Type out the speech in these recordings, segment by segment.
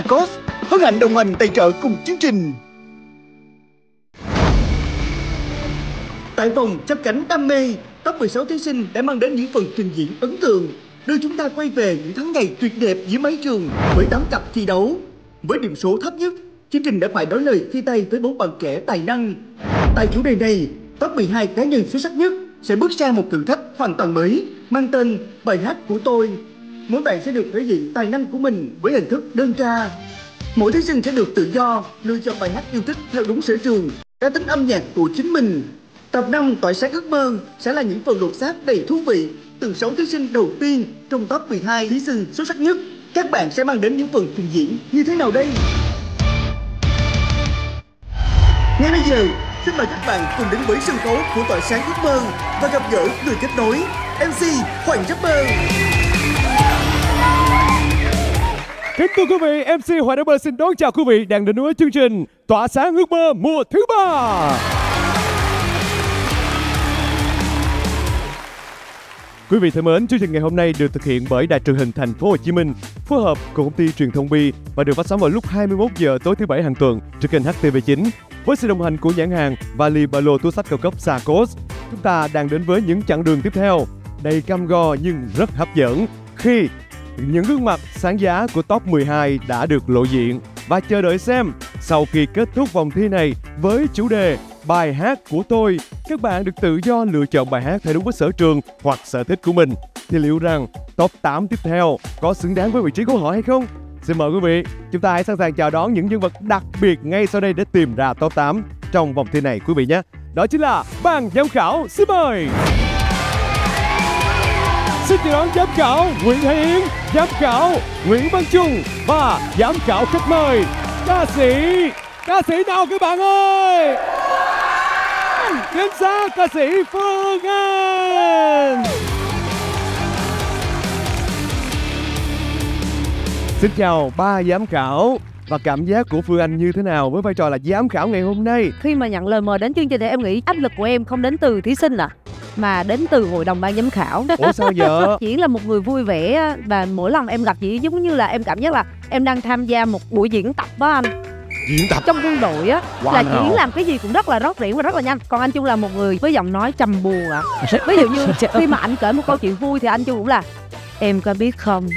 Sacos hân hạnh đồng hành tài trợ cùng chương trình. Tại vòng chấp cánh đam mê, top 16 thí sinh đã mang đến những phần trình diễn ấn tượng, đưa chúng ta quay về những tháng ngày tuyệt đẹp dưới mái trường với 8 cặp thi đấu. Với điểm số thấp nhất, chương trình đã phải đối lời chia tay với bốn bạn trẻ tài năng. Tại chủ đề này, top 12 cá nhân xuất sắc nhất sẽ bước sang một thử thách hoàn toàn mới mang tên bài hát của tôi. Mỗi bạn sẽ được thể hiện tài năng của mình với hình thức đơn ca. Mỗi thí sinh sẽ được tự do lựa chọn bài hát yêu thích theo đúng sở trường, cá tính âm nhạc của chính mình. Tập 5 Tỏa sáng ước mơ sẽ là những phần lột xác đầy thú vị từ 6 thí sinh đầu tiên trong top 12 thí sinh xuất sắc nhất. Các bạn sẽ mang đến những phần trình diễn như thế nào đây? Ngay bây giờ, xin mời các bạn cùng đến với sân khấu của Tỏa sáng ước mơ và gặp gỡ người kết nối MC Hoàng Rapper. Kính thưa quý vị, MC Hoàng Bơ xin đón chào quý vị đang đến với chương trình Tỏa sáng ước mơ mùa thứ ba. Quý vị thân mến, chương trình ngày hôm nay được thực hiện bởi Đài truyền hình Thành phố Hồ Chí Minh, phối hợp cùng công ty truyền thông Bi và được phát sóng vào lúc 21 giờ tối thứ bảy hàng tuần trên kênh HTV9. Với sự đồng hành của nhãn hàng vali ba lô túi sách cao cấp Sacos, chúng ta đang đến với những chặng đường tiếp theo đầy cam go nhưng rất hấp dẫn khi những gương mặt sáng giá của top 12 đã được lộ diện và chờ đợi xem sau khi kết thúc vòng thi này với chủ đề bài hát của tôi các bạn được tự do lựa chọn bài hát theo đúng với sở trường hoặc sở thích của mình thì liệu rằng top 8 tiếp theo có xứng đáng với vị trí của họ hay không Xin mời quý vị, chúng ta hãy sẵn sàng chào đón những nhân vật đặc biệt ngay sau đây để tìm ra top 8 trong vòng thi này quý vị nhé. Đó chính là ban giám khảo. Xin mời. Xin chào đón giám khảo Nguyễn Hải Yến, giám khảo Nguyễn Văn Trung và giám khảo khách mời ca sĩ ca sĩ nào các bạn ơi? Chính xác ca sĩ Phương Anh. Xin chào ba giám khảo và cảm giác của Phương Anh như thế nào với vai trò là giám khảo ngày hôm nay? Khi mà nhận lời mời đến chương trình thì em nghĩ áp lực của em không đến từ thí sinh à mà đến từ hội đồng ban giám khảo. Ủa sao vậy? chỉ là một người vui vẻ và mỗi lần em gặp chị giống như là em cảm giác là em đang tham gia một buổi diễn tập á anh. Diễn tập? Trong quân đội á Wow. là chỉ làm cái gì cũng rất là rót rỉ và rất là nhanh. Còn anh Trung là một người với giọng nói trầm buồn ạ. Ví dụ như khi mà anh kể một câu chuyện vui thì anh Trung cũng là em có biết không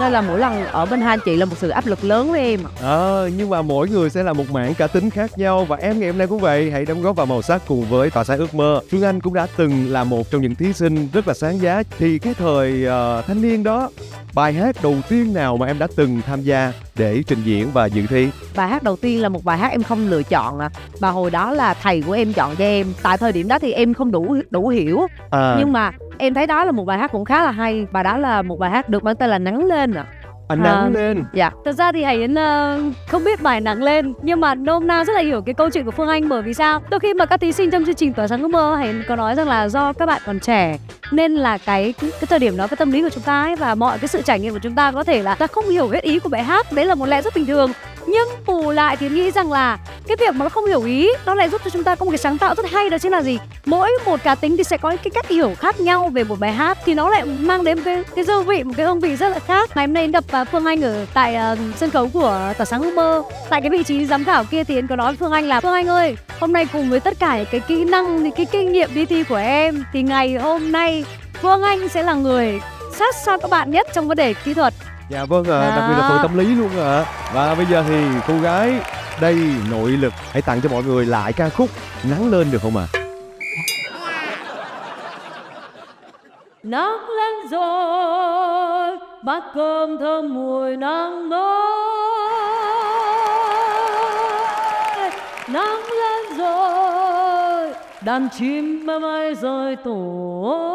nên là mỗi lần ở bên hai anh chị là một sự áp lực lớn với em. Ờ, nhưng mà mỗi người sẽ là một mảng cá tính khác nhau. Và em ngày hôm nay cũng vậy hãy đóng góp vào màu sắc cùng với tỏa sáng ước mơ. Phương Anh cũng đã từng là một trong những thí sinh rất là sáng giá. Thì cái thời ờ, thanh niên đó bài hát đầu tiên nào mà em đã từng tham gia để trình diễn và dự thi? Bài hát đầu tiên là một bài hát em không lựa chọn à mà hồi đó là thầy của em chọn cho em. Tại thời điểm đó thì em không đủ đủ hiểu. À, nhưng mà em thấy đó là một bài hát cũng khá là hay. Và đó là một bài hát được mang tên là nắng lên ạ. Anh nắng à, lên. Dạ. Thật ra thì Hải Yến ờ, không biết bài nặng lên Nhưng mà nôm na rất là hiểu cái câu chuyện của Phương Anh Bởi vì sao? Đôi khi mà các thí sinh trong chương trình Tỏa sáng ước mơ Hải Yến có nói rằng là do các bạn còn trẻ Nên là cái cái thời điểm đó cái tâm lý của chúng ta ấy Và mọi cái sự trải nghiệm của chúng ta có thể là ta không hiểu hết ý của bài hát. Đấy là một lẽ rất bình thường nhưng bù lại thì nghĩ rằng là cái việc mà nó không hiểu ý Nó lại giúp cho chúng ta có một cái sáng tạo rất hay Đó chính là gì? Mỗi một cá tính thì sẽ có cái cách hiểu khác nhau về một bài hát Thì nó lại mang đến cái, cái dư vị, một cái hương vị rất là khác. Ngày hôm nay Yến gặp à, Phương Anh ở tại uh, sân khấu của Tỏa sáng ước mơ. Tại cái vị trí giám khảo kia thì anh có nói với Phương Anh là Phương Anh ơi, hôm nay cùng với tất cả cái kỹ năng, thì cái kinh nghiệm đi thi của em Thì ngày hôm nay Phương Anh sẽ là người sát sao các bạn nhất trong vấn đề kỹ thuật. Dạ vâng ạ, đặc biệt là phần tâm lý luôn ạ. Và bây giờ thì cô gái đây nội lực. Hãy tặng cho mọi người lại ca khúc Nắng lên được không ạ? Nắng lên rồi, bát cơm thơm mùi nắng mới. Nắng lên rồi, đàn chim mơ mai rơi tổ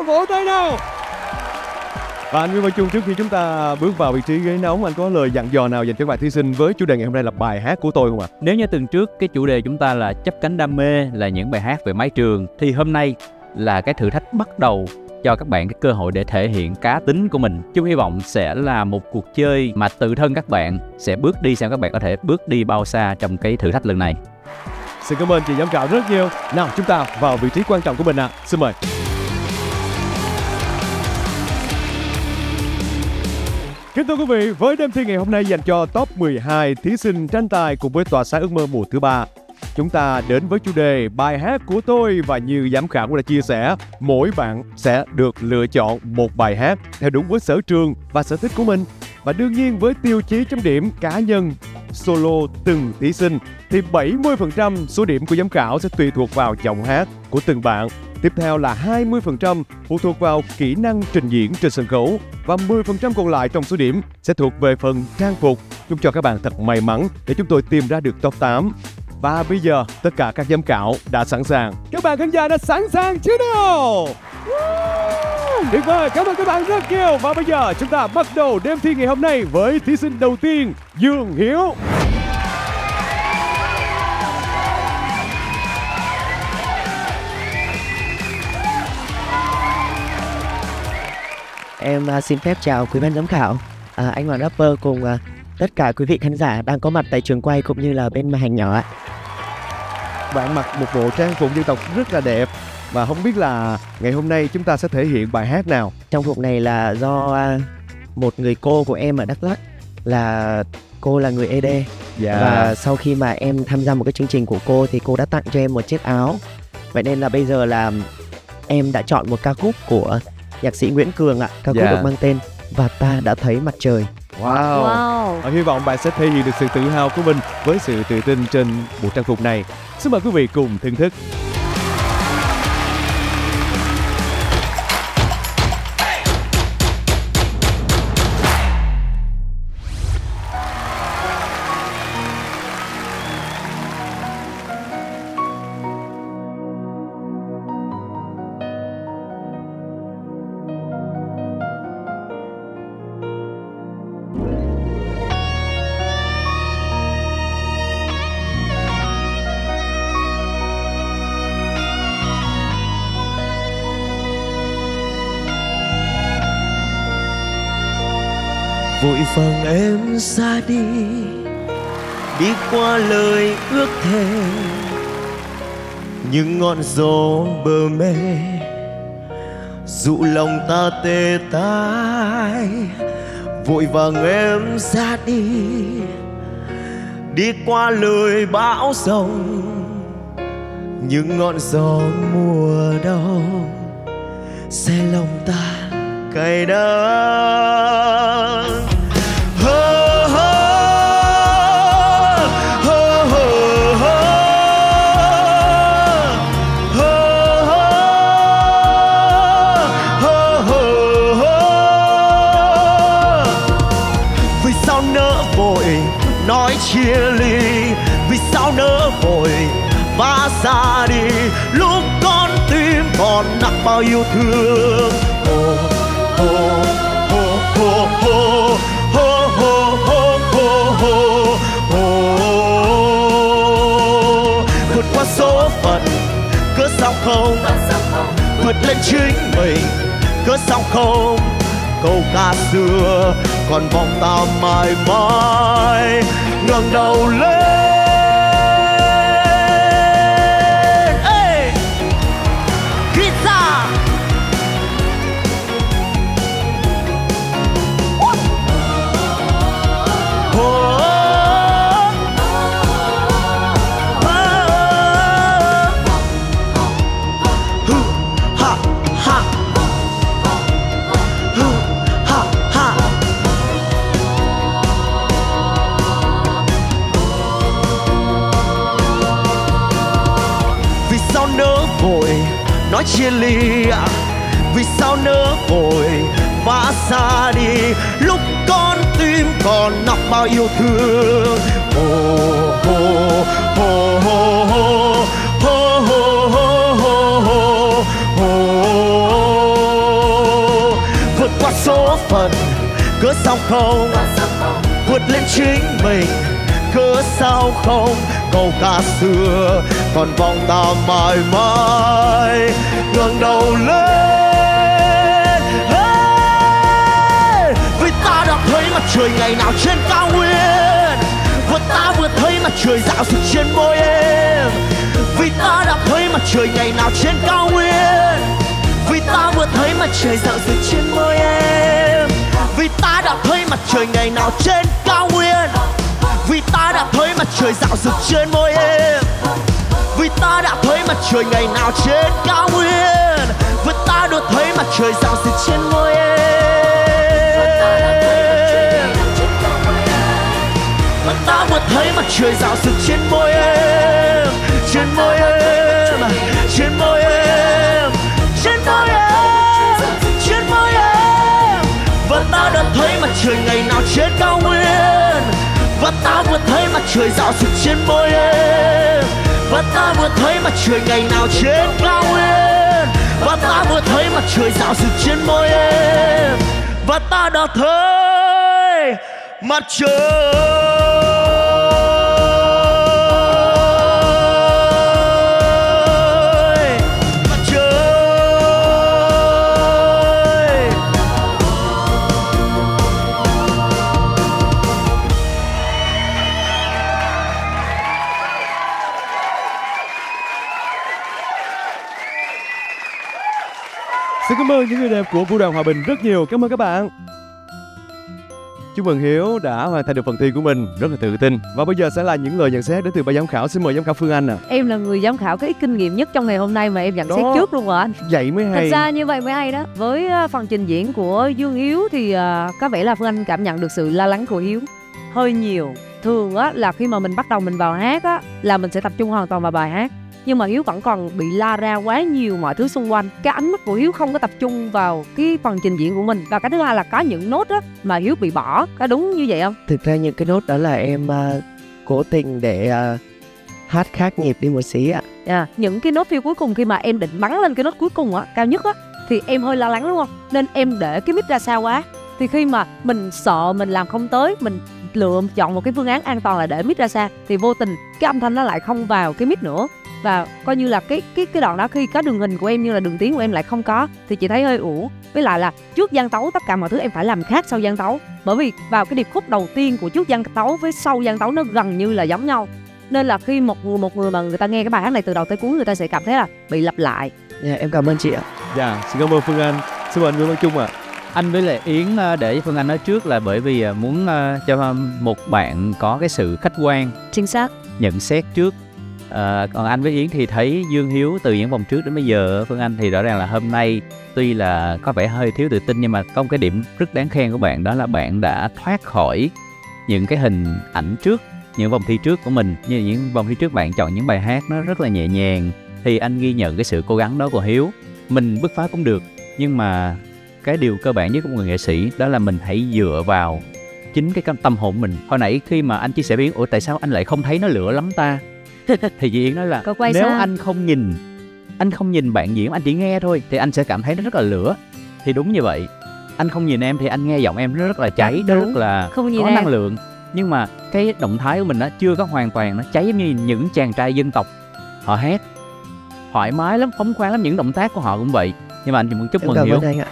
Vỗ tay nào Và anh Nguyễn Văn Trung trước khi chúng ta bước vào vị trí ghế nóng Anh có lời dặn dò nào dành cho các bạn thí sinh với chủ đề ngày hôm nay là bài hát của tôi không ạ? Nếu như tuần trước cái chủ đề chúng ta là chấp cánh đam mê là những bài hát về mái trường thì hôm nay là cái thử thách bắt đầu cho các bạn cái cơ hội để thể hiện cá tính của mình. Chung hy vọng sẽ là một cuộc chơi mà tự thân các bạn sẽ bước đi xem các bạn có thể bước đi bao xa trong cái thử thách lần này. Xin cảm ơn chị giám khảo rất nhiều Nào chúng ta vào vị trí quan trọng của mình ạ Xin mời Kính thưa quý vị, với đêm thi ngày hôm nay dành cho top 12 thí sinh tranh tài cùng với tòa sáng ước mơ mùa thứ ba, chúng ta đến với chủ đề bài hát của tôi và như giám khảo cũng đã chia sẻ, mỗi bạn sẽ được lựa chọn một bài hát theo đúng với sở trường và sở thích của mình. Và đương nhiên với tiêu chí chấm điểm cá nhân solo từng thí sinh thì 70% số điểm của giám khảo sẽ tùy thuộc vào giọng hát của từng bạn. Tiếp theo là 20% phụ thuộc vào kỹ năng trình diễn trên sân khấu và 10% còn lại trong số điểm sẽ thuộc về phần trang phục. Chúc cho các bạn thật may mắn để chúng tôi tìm ra được top 8. Và bây giờ tất cả các giám khảo đã sẵn sàng. Các bạn khán giả đã sẵn sàng chưa nào? Tuyệt vời, cảm ơn các bạn rất nhiều Và bây giờ chúng ta bắt đầu đêm thi ngày hôm nay với thí sinh đầu tiên Dương Hiếu Em à, xin phép chào quý ban giám khảo, à, anh Hoàng Rapper cùng à, tất cả quý vị khán giả đang có mặt tại trường quay cũng như là bên màn hình nhỏ ạ. Bạn mặc một bộ trang phục dân tộc rất là đẹp Và không biết là ngày hôm nay chúng ta sẽ thể hiện bài hát nào Trang phục này là do à, một người cô của em ở Đắk Lắk là cô là người ED Dạ và sau khi mà em tham gia một cái chương trình của cô thì cô đã tặng cho em một chiếc áo. Vậy nên là bây giờ là em đã chọn một ca khúc của nhạc sĩ Nguyễn Cường ạ, ca khúc Dạ. được mang tên và ta đã thấy mặt trời. Wow, Wow. Và hy vọng bạn sẽ thể hiện được sự tự hào của mình với sự tự tin trên bộ trang phục này. Xin mời quý vị cùng thưởng thức. Em ra đi. Đi qua lời ước thề, những ngọn gió bờ mê, dụ lòng ta tê tái. Vội vàng em ra đi đi qua lời bão rồng. những ngọn gió mùa đông. Xe lòng ta cay đắng. Không? Vượt lên chính mình, cớ sao không? Câu ca xưa, còn vòng ta mãi mãi, ngẩng đầu lên. Nói chia ly? À? Vì sao nỡ vội vã xa đi? Lúc con tim còn nọc bao yêu thương. Hồ hồ hồ hồ hồ hồ hồ hồ hồ hồ Vượt qua số phận, cớ sao không? Vượt lên chính mình, cớ sao không? Câu ca xưa còn vòng ta mãi mãi ngẩng đầu lên. Hey! vì ta đã thấy mặt trời ngày nào trên cao nguyên. Và ta vừa thấy mặt trời dạo rực trên môi em. Vì ta đã thấy mặt trời ngày nào trên cao nguyên. Vì ta vừa thấy mặt trời dạo rực trên môi em. Vì ta đã đã thấy mặt trời ngày nào trên cao nguyên. Vì ta đã thấy mặt trời dạo rực trên môi em vì ta đã thấy mặt trời ngày nào trên cao nguyên. Vì ta được thấy mặt trời rạng rực trên môi em. Và ta vừa thấy mặt trời dạo rực trên môi em. Trên môi em, trên môi em. Trên môi em, trên môi em. Và ta đã thấy mặt trời ngày nào trên cao nguyên. Và ta vừa thấy mặt trời dạo rực trên môi em và ta vừa thấy mặt trời ngày nào trên cao nguyên và ta vừa thấy mặt trời rạo rực trên môi em. Và ta đã thấy mặt trời Xin cảm ơn những người đẹp của Vũ đoàn Hòa Bình rất nhiều. Cảm ơn các bạn. Chúc mừng Hiếu đã hoàn thành được phần thi của mình rất là tự tin. Và bây giờ sẽ là những lời nhận xét đến từ ban giám khảo. Xin mời giám khảo Phương Anh ạ. Em là người giám khảo có ít kinh nghiệm nhất trong ngày hôm nay mà em nhận Đó. xét trước luôn rồi anh. Vậy mới Thật hay. ra như vậy mới hay đó Với ờ, phần trình diễn của Dương Hiếu thì ờ, có vẻ là Phương Anh cảm nhận được sự lo lắng của Hiếu hơi nhiều. Thường á là khi mà mình bắt đầu mình vào hát á là mình sẽ tập trung hoàn toàn vào bài hát. Nhưng mà Hiếu vẫn còn bị la ra quá nhiều mọi thứ xung quanh. Cái ánh mắt của Hiếu không có tập trung vào cái phần trình diễn của mình. Và cái thứ hai là có những nốt á mà Hiếu bị bỏ. Có đúng như vậy không? thực ra những cái nốt đó là em à, cố tình để à, hát khác nhịp đi một xí ạ À, những cái nốt phiêu cuối cùng khi mà em định bắn lên cái nốt cuối cùng á cao nhất á thì em hơi lo lắng đúng không nên em để cái mic ra xa quá thì khi mà mình sợ mình làm không tới mình lựa chọn một cái phương án an toàn là để mic ra xa thì vô tình cái âm thanh nó lại không vào cái mic nữa và coi như là cái cái cái đoạn đó khi có đường hình của em như là đường tiếng của em lại không có thì chị thấy hơi ủ. Với lại là trước gian tấu tất cả mọi thứ em phải làm khác sau gian tấu. Bởi vì vào cái điệp khúc đầu tiên của trước gian tấu với sau gian tấu nó gần như là giống nhau. Nên là khi một người một người mà người ta nghe cái bài hát này từ đầu tới cuối người ta sẽ cảm thấy là bị lặp lại. Dạ, em cảm ơn chị ạ. Dạ, xin cảm ơn Phương Anh. Xin mời anh Nguyễn Văn Trung ạ. Anh với lại Yến ờ, để Phương Anh nói trước là bởi vì ờ, muốn ờ, cho một bạn có cái sự khách quan. Chính xác. Nhận xét trước à, còn anh với Yến thì thấy Dương Hiếu từ những vòng trước đến bây giờ Phương Anh thì rõ ràng là hôm nay tuy là có vẻ hơi thiếu tự tin nhưng mà có một cái điểm rất đáng khen của bạn đó là bạn đã thoát khỏi những cái hình ảnh trước những vòng thi trước của mình. Như những vòng thi trước bạn chọn những bài hát nó rất là nhẹ nhàng thì anh ghi nhận cái sự cố gắng đó của Hiếu. Mình bứt phá cũng được nhưng mà cái điều cơ bản nhất của người nghệ sĩ đó là mình hãy dựa vào chính cái tâm hồn mình. Hồi nãy khi mà anh chia sẻ với Yến ủa tại sao anh lại không thấy nó lửa lắm ta? thì chị Yến nói là quay nếu xa. anh không nhìn anh không nhìn bạn diễn anh chỉ nghe thôi thì anh sẽ cảm thấy nó rất là lửa. Thì đúng như vậy. Anh không nhìn em thì anh nghe giọng em nó rất là cháy nó rất là không nhìn có em. năng lượng. Nhưng mà cái động thái của mình nó chưa có hoàn toàn nó cháy giống như những chàng trai dân tộc. Họ hát thoải mái lắm phóng khoáng lắm những động tác của họ cũng vậy. Nhưng mà anh chỉ muốn chúc em mừng cảm Hiếu ơn anh ạ.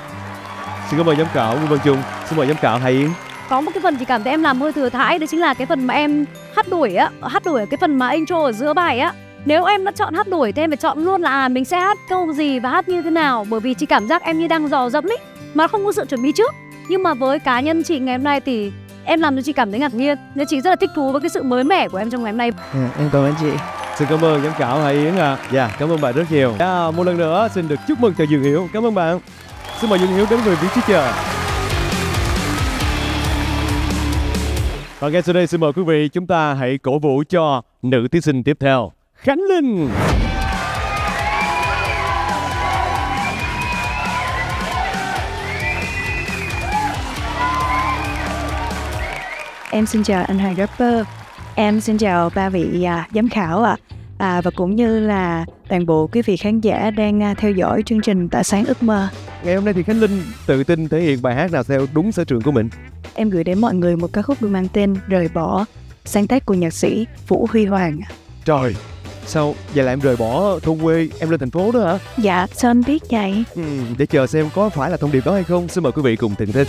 Xin cảm ơn giám khảo Nguyễn Văn Trung. Xin mời giám khảo Hải Yến. Có một cái phần chị cảm thấy em làm hơi thừa thãi đó chính là cái phần mà em hát đuổi á hát đuổi ở cái phần mà intro ở giữa bài á nếu em đã chọn hát đuổi thì em phải chọn luôn là à, mình sẽ hát câu gì và hát như thế nào bởi vì chị cảm giác em như đang dò dẫm ấy mà không có sự chuẩn bị trước nhưng mà với cá nhân chị ngày hôm nay thì em làm cho chị cảm thấy ngạc nhiên nên chị rất là thích thú với cái sự mới mẻ của em trong ngày hôm nay Dạ, em cảm ơn chị Xin cảm ơn giám khảo Hải Yến ạ. Dạ, cảm ơn bạn rất nhiều. Dạ, một lần nữa xin được chúc mừng cho Dương Hiếu. Cảm ơn bạn. Xin mời Dương Hiếu đến với vị trí chờ. Và ngay sau đây xin mời quý vị chúng ta hãy cổ vũ cho nữ thí sinh tiếp theo, Khánh Linh. Em xin chào anh Hoàng Rapper. Em xin chào ba vị à, giám khảo ạ. À, và cũng như là toàn bộ quý vị khán giả đang à, theo dõi chương trình Tỏa sáng ước mơ. Ngày hôm nay thì Khánh Linh tự tin thể hiện bài hát nào theo đúng sở trường của mình. Em gửi đến mọi người một ca khúc được mang tên Rời bỏ, sáng tác của nhạc sĩ Vũ Huy Hoàng. Trời, sao vậy là em rời bỏ thôn quê em lên thành phố đó hả? Dạ, sao anh biết vậy? Ừ, để chờ xem có phải là thông điệp đó hay không. Xin mời quý vị cùng thưởng thức.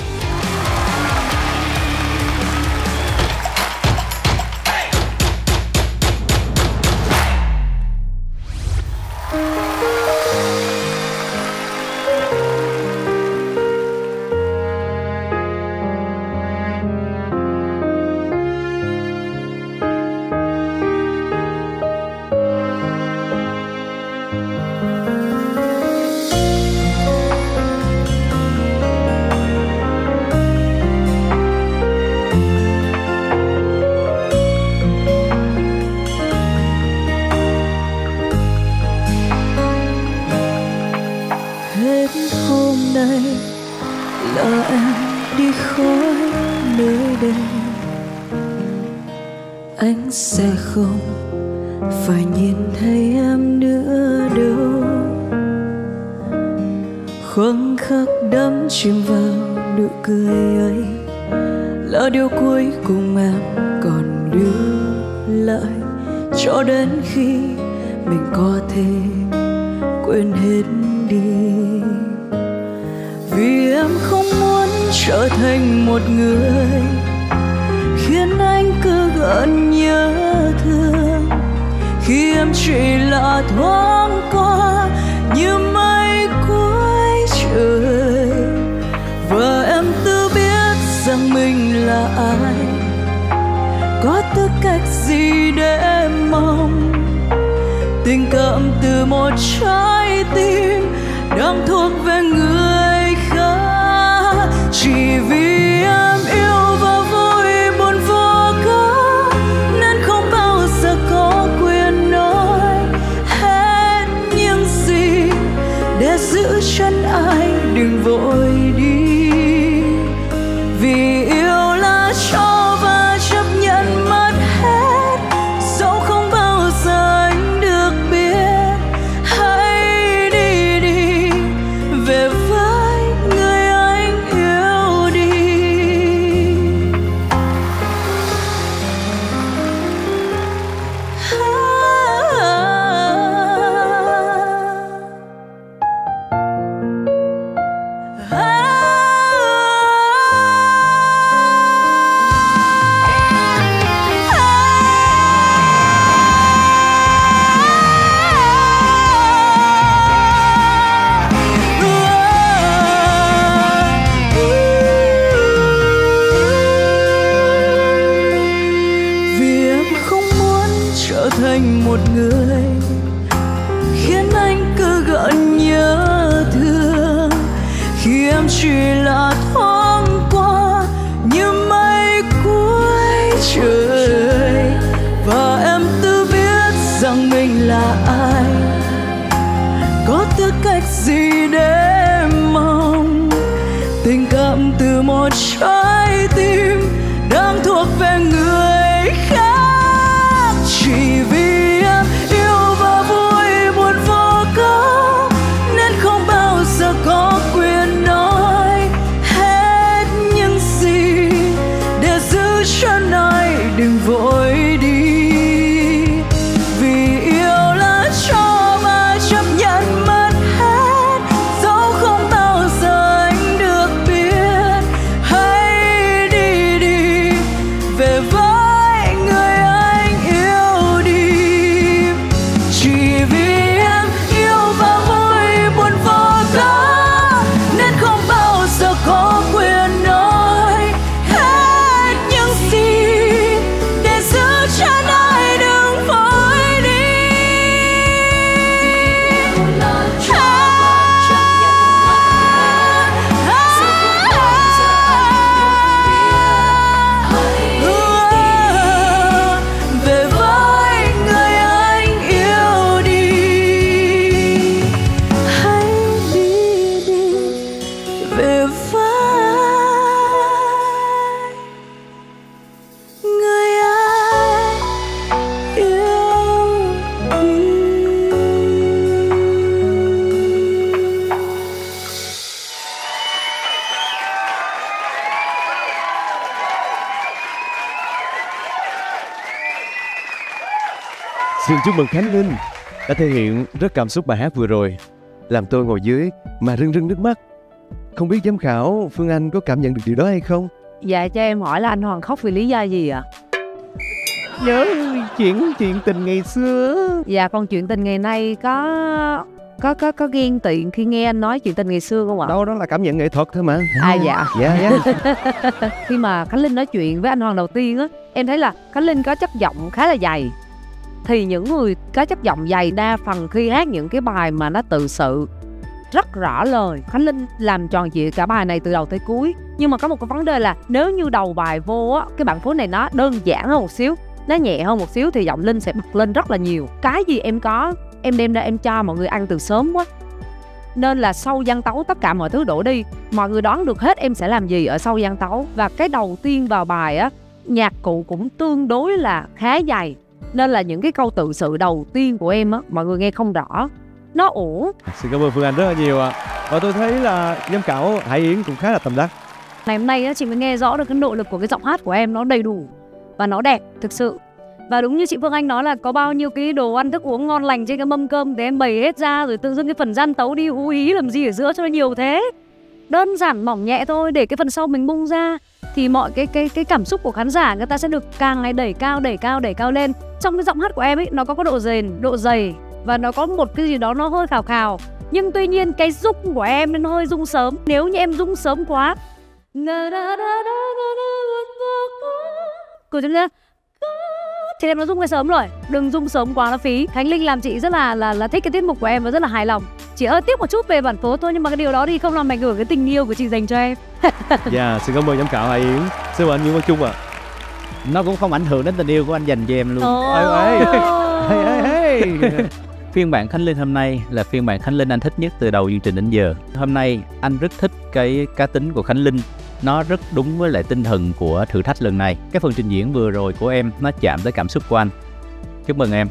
Chúc mừng Khánh Linh đã thể hiện rất cảm xúc bài hát vừa rồi, làm tôi ngồi dưới mà rưng rưng nước mắt. Không biết giám khảo Phương Anh có cảm nhận được điều đó hay không? Dạ cho em hỏi là anh Hoàng khóc vì lý do gì ạ? Nhớ chuyện chuyện tình ngày xưa. Dạ còn chuyện tình ngày nay có có có có ghen tị khi nghe anh nói chuyện tình ngày xưa không ạ? Đâu đó là cảm nhận nghệ thuật thôi mà. À dạ. Dạ dạ. Khi mà Khánh Linh nói chuyện với anh Hoàng đầu tiên á, em thấy là Khánh Linh có chất giọng khá là dày. Thì những người có chất giọng dày đa phần khi hát những cái bài mà nó tự sự, rất rõ lời. Khánh Linh làm tròn trịa cả bài này từ đầu tới cuối. Nhưng mà có một cái vấn đề là nếu như đầu bài vô á, cái bản phối này nó đơn giản hơn một xíu, nó nhẹ hơn một xíu thì giọng Linh sẽ bật lên rất là nhiều. Cái gì em có, em đem ra em cho mọi người ăn từ sớm quá. Nên là sau gian tấu tất cả mọi thứ đổ đi, mọi người đoán được hết em sẽ làm gì ở sau gian tấu. Và cái đầu tiên vào bài á, nhạc cụ cũng tương đối là khá dày nên là những cái câu tự sự đầu tiên của em á mọi người nghe không rõ. Nó ủ. Xin cảm ơn Phương Anh rất là nhiều ạ. Và tôi thấy là giám khảo Hải Yến cũng khá là tâm đắc. ngày hôm nay á, chị mới nghe rõ được cái nội lực của cái giọng hát của em nó đầy đủ và nó đẹp thực sự. Và đúng như chị Phương Anh nói là có bao nhiêu cái đồ ăn thức uống ngon lành trên cái mâm cơm thì em bày hết ra rồi tự dưng cái phần gian tấu đi hú hí làm gì ở giữa cho nó nhiều thế. Đơn giản mỏng nhẹ thôi để cái phần sau mình bung ra thì mọi cái cái cái cảm xúc của khán giả người ta sẽ được càng ngày đẩy cao đẩy cao đẩy cao lên trong cái giọng hát của em ấy nó có cái độ dền độ dày và nó có một cái gì đó nó hơi khào khào. Nhưng tuy nhiên cái rung của em nó hơi rung sớm. Nếu như em rung sớm quá cười chưa thì em nó rung cái sớm rồi. Đừng rung sớm quá nó phí. Khánh linh làm chị rất là là là thích cái tiết mục của em và rất là hài lòng. Chỉ hơi tiếc một chút về bản phố thôi nhưng mà cái điều đó thì không làm ảnh hưởng cái tình yêu của chị dành cho em. Dạ, xin cảm ơn giám khảo hà Yến. Xin mời anh Nguyễn Văn Trung ạ nó cũng không ảnh hưởng đến tình yêu của anh dành cho em luôn Ê, ê. Hey, hey, hey. phiên bản Khánh Linh hôm nay là phiên bản Khánh Linh anh thích nhất từ đầu chương trình đến giờ. Hôm nay anh rất thích cái cá tính của Khánh Linh. Nó rất đúng với lại tinh thần của thử thách lần này. Cái phần trình diễn vừa rồi của em nó chạm tới cảm xúc của anh. Chúc mừng em.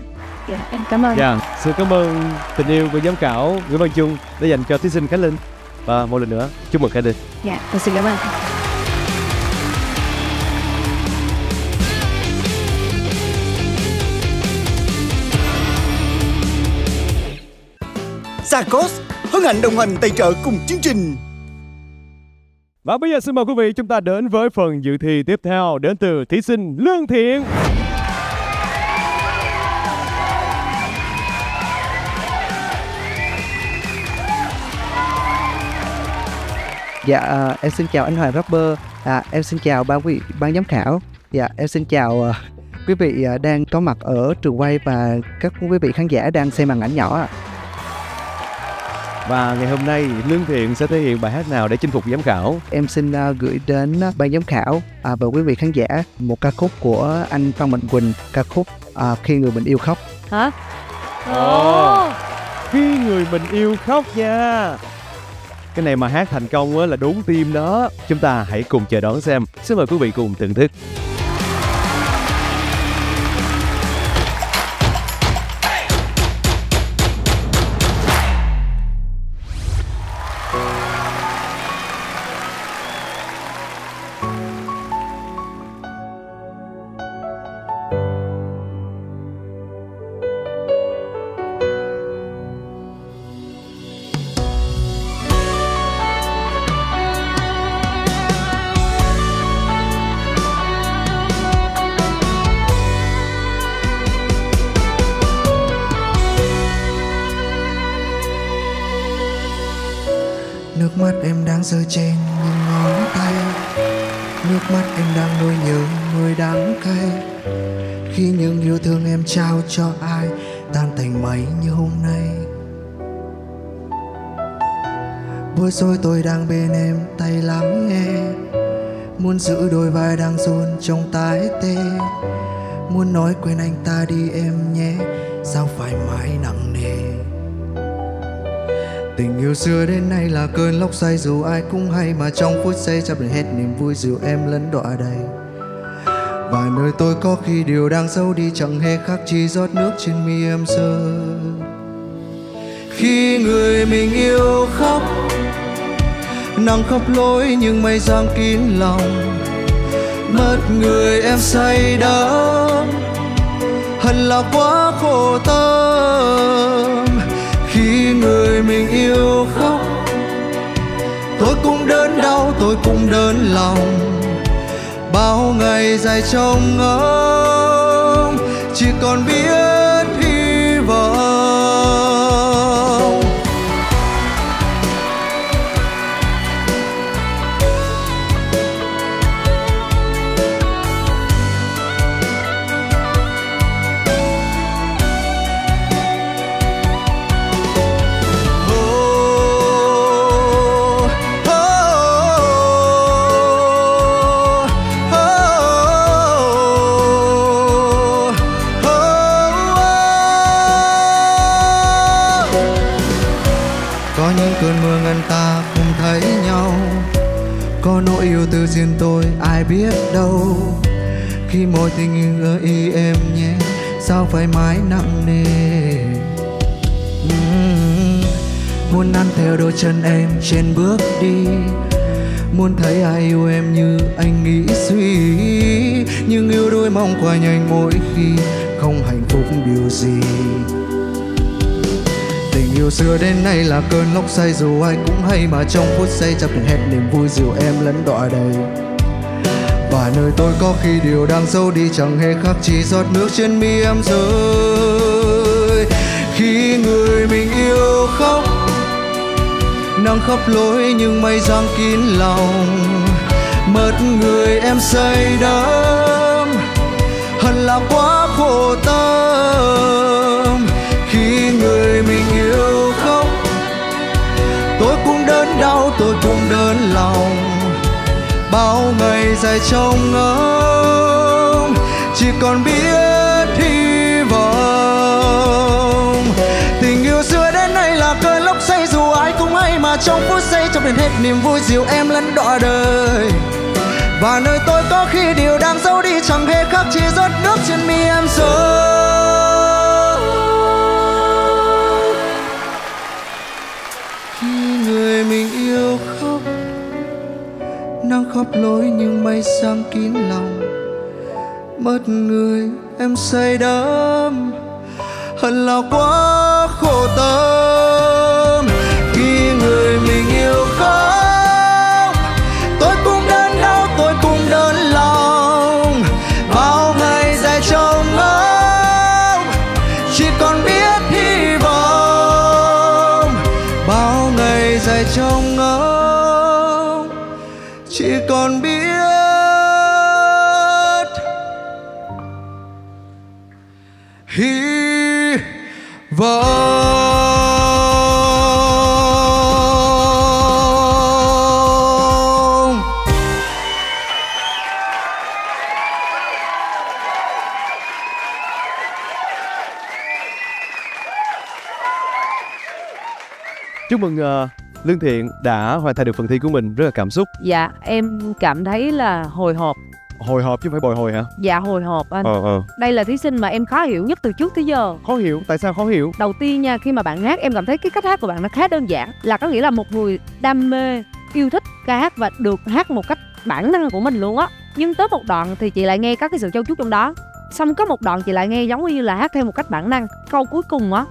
Dạ, em cảm ơn. Dạ, xin cảm ơn tình yêu của giám khảo Nguyễn Văn Trung đã dành cho thí sinh Khánh Linh. Và một lần nữa, chúc mừng Khánh Linh. Dạ, tôi xin cảm ơn. Sarcos hân hạnh đồng hành tài trợ cùng chương trình. Và bây giờ xin mời quý vị chúng ta đến với phần dự thi tiếp theo đến từ thí sinh Lương Thiện. Dạ, à, em xin chào anh Hoàng Rapper. À, em xin chào ba vị ban giám khảo. Dạ, em xin chào à, quý vị à, đang có mặt ở trường quay và các quý vị khán giả đang xem màn ảnh nhỏ ạ. Và ngày hôm nay Lương Thiện sẽ thể hiện bài hát nào để chinh phục giám khảo? Em xin à, gửi đến à, ban giám khảo à, và quý vị khán giả một ca khúc của anh Phan Mạnh Quỳnh, ca khúc à, Khi người mình yêu khóc. hả Ồ. Khi người mình yêu khóc nha. Cái này mà hát thành công á là đúng tim đó. Chúng ta hãy cùng chờ đón xem. Xin mời quý vị cùng thưởng thức. Say, dù ai cũng hay Mà trong phút giây chấp nhận hết niềm vui dịu em lẫn đọa đầy. Và nơi tôi có khi điều đang giấu đi, chẳng hề khác chỉ giọt nước trên mi em rơi Khi người mình yêu khóc, Nắng khóc lối nhưng mây giang kín lòng. Mất người em say đắm, Hận là quá khổ tâm. Khi người mình yêu cũng đớn đau, tôi cũng đớn lòng. Bao ngày dài trong ngóng, chỉ còn biết khi môi tình yêu gợi em nhé, sao phải mãi nặng nề? Muốn ăn theo đôi chân em trên bước đi, muốn thấy ai yêu em như anh nghĩ suy, nhưng yêu đôi mong qua nhanh mỗi khi không hạnh phúc điều gì. Tình yêu xưa đến nay là cơn lốc say dù ai cũng hay mà trong phút giây chấp nhận hết niềm vui dịu em lẫn đọa đầy nơi tôi có khi điều đang giấu đi, chẳng hề khác chỉ giọt nước trên mi em rơi. Khi người mình yêu khóc, nắng khắp lối nhưng mây giăng kín lòng. Mất người em say đắm, hận là quá khổ tâm. Khi người mình yêu khóc, tôi cũng đớn đau, tôi cũng đớn lòng bao ngày dài trong ngóng, chỉ còn biết hy vọng. Tình yêu xưa đến nay là cơn lốc say dù ai cũng hay mà trong phút giây trong đến hết niềm vui dịu em lẫn đọa đời. Và nơi tôi có khi điều đang giấu đi, chẳng hề khác, chỉ giọt nước trên mi em rơi khi người mình yêu khóc lối nhưng mây sang kín lòng. Mất người em say đắm. Hận là quá khổ tâm. Chúc mừng ờ, Lương Thiện đã hoàn thành được phần thi của mình. Rất là cảm xúc. Dạ em cảm thấy là hồi hộp. Hồi hộp chứ không phải bồi hồi hả? Dạ hồi hộp anh. Ờ ờ. Đây là thí sinh mà em khó hiểu nhất từ trước tới giờ. Khó hiểu, tại sao khó hiểu? Đầu tiên nha, khi mà bạn hát em cảm thấy cái cách hát của bạn nó khá đơn giản. Là có nghĩa là một người đam mê, yêu thích ca hát và được hát một cách bản năng của mình luôn á. Nhưng tới một đoạn thì chị lại nghe các cái sự châu chuốt trong đó. Xong có một đoạn chị lại nghe giống như là hát theo một cách bản năng. Câu cuối cùng á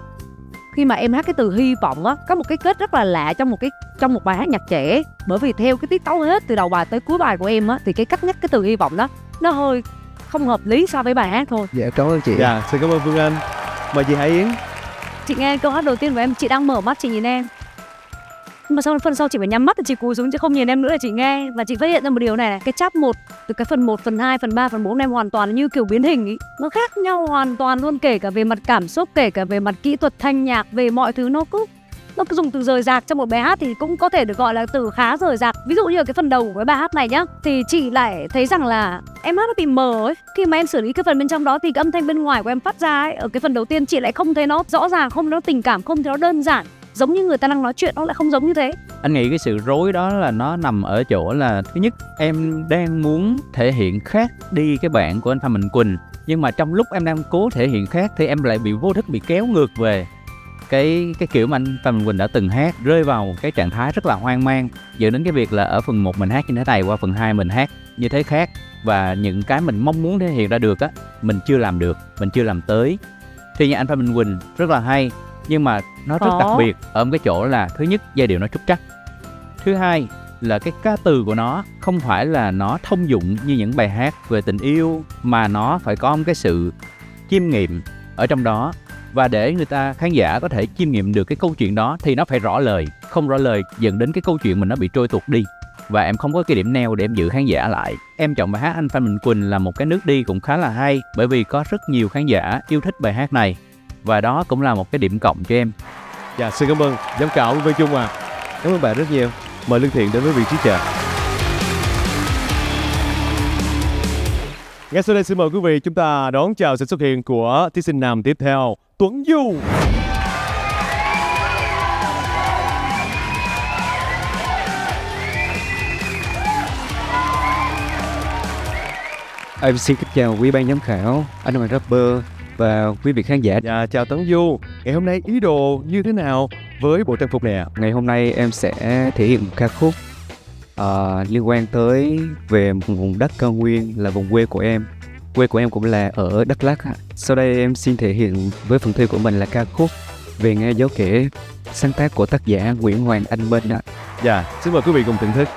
khi mà em hát cái từ hy vọng á có một cái kết rất là lạ trong một cái trong một bài hát nhạc trẻ bởi vì theo cái tiết tấu hết từ đầu bài tới cuối bài của em á thì cái cách nhắc cái từ hy vọng đó nó hơi không hợp lý so với bài hát thôi dạ cảm ơn chị Dạ, xin cảm ơn Phương Anh. Mời chị Hải Yến. chị nghe câu hát đầu tiên của em chị đang mở mắt chị nhìn em nhưng mà sau phần sau chị phải nhắm mắt thì chị cúi xuống chứ không nhìn em nữa là chị nghe. Và chị phát hiện ra một điều này, này cái chap một từ cái phần 1, phần 2, phần 3, phần 4 em hoàn toàn như kiểu biến hình ý. nó khác nhau hoàn toàn luôn kể cả về mặt cảm xúc kể cả về mặt kỹ thuật thanh nhạc về mọi thứ nó cứ nó cứ dùng từ rời rạc trong một bài hát thì cũng có thể được gọi là từ khá rời rạc. Ví dụ như ở cái phần đầu của cái bài hát này nhá thì chị lại thấy rằng là em hát nó bị mờ ấy. Khi mà em xử lý cái phần bên trong đó thì cái âm thanh bên ngoài của em phát ra ấy ở cái phần đầu tiên chị lại không thấy nó rõ ràng không thấy nó tình cảm không thấy nó đơn giản giống như người ta đang nói chuyện, nó lại không giống như thế. Anh nghĩ cái sự rối đó là nó nằm ở chỗ là, thứ nhất, em đang muốn thể hiện khác đi cái bạn của anh Phan Mạnh Quỳnh, nhưng mà trong lúc em đang cố thể hiện khác thì em lại bị vô thức, bị kéo ngược về. Cái cái kiểu mà anh Phan Minh Quỳnh đã từng hát rơi vào cái trạng thái rất là hoang mang, dẫn đến cái việc là ở phần 1 mình hát như thế này, qua phần 2 mình hát như thế khác, và những cái mình mong muốn thể hiện ra được á, mình chưa làm được, mình chưa làm tới. Thì nhà anh Phan Minh Quỳnh rất là hay nhưng mà nó rất Có. đặc biệt ở một cái chỗ là thứ nhất giai điệu nó trúc trắc. Thứ hai là cái ca từ của nó không phải là nó thông dụng như những bài hát về tình yêu mà nó phải có một cái sự chiêm nghiệm ở trong đó. Và để người ta khán giả có thể chiêm nghiệm được cái câu chuyện đó thì nó phải rõ lời không rõ lời dẫn đến cái câu chuyện mình nó bị trôi tuột đi. Và em không có cái điểm neo để em giữ khán giả lại. Em chọn bài hát anh Phan Minh Quỳnh là một cái nước đi cũng khá là hay bởi vì có rất nhiều khán giả yêu thích bài hát này và đó cũng là một cái điểm cộng cho em Dạ, xin cảm ơn giám khảo Văn Trung à. Cảm ơn bạn rất nhiều. Mời Lương Thiện đến với vị trí chờ. Ngay sau đây xin mời quý vị chúng ta đón chào sự xuất hiện của thí sinh nam tiếp theo, Tuấn Du. Em xin kính chào quý ban giám khảo, anh Hoàng Rapper và quý vị khán giả. Dạ, chào Tấn Du. Ngày hôm nay ý đồ như thế nào với bộ trang phục này ạ? Ngày hôm nay em sẽ thể hiện một ca khúc ờ, liên quan tới về một vùng đất cao nguyên là vùng quê của em. Quê của em cũng là ở Đắk Lắk. Sau đây em xin thể hiện với phần thi của mình là ca khúc về nghe dấu kể sáng tác của tác giả Nguyễn Hoàng Anh Minh ạ. Dạ, xin mời quý vị cùng thưởng thức.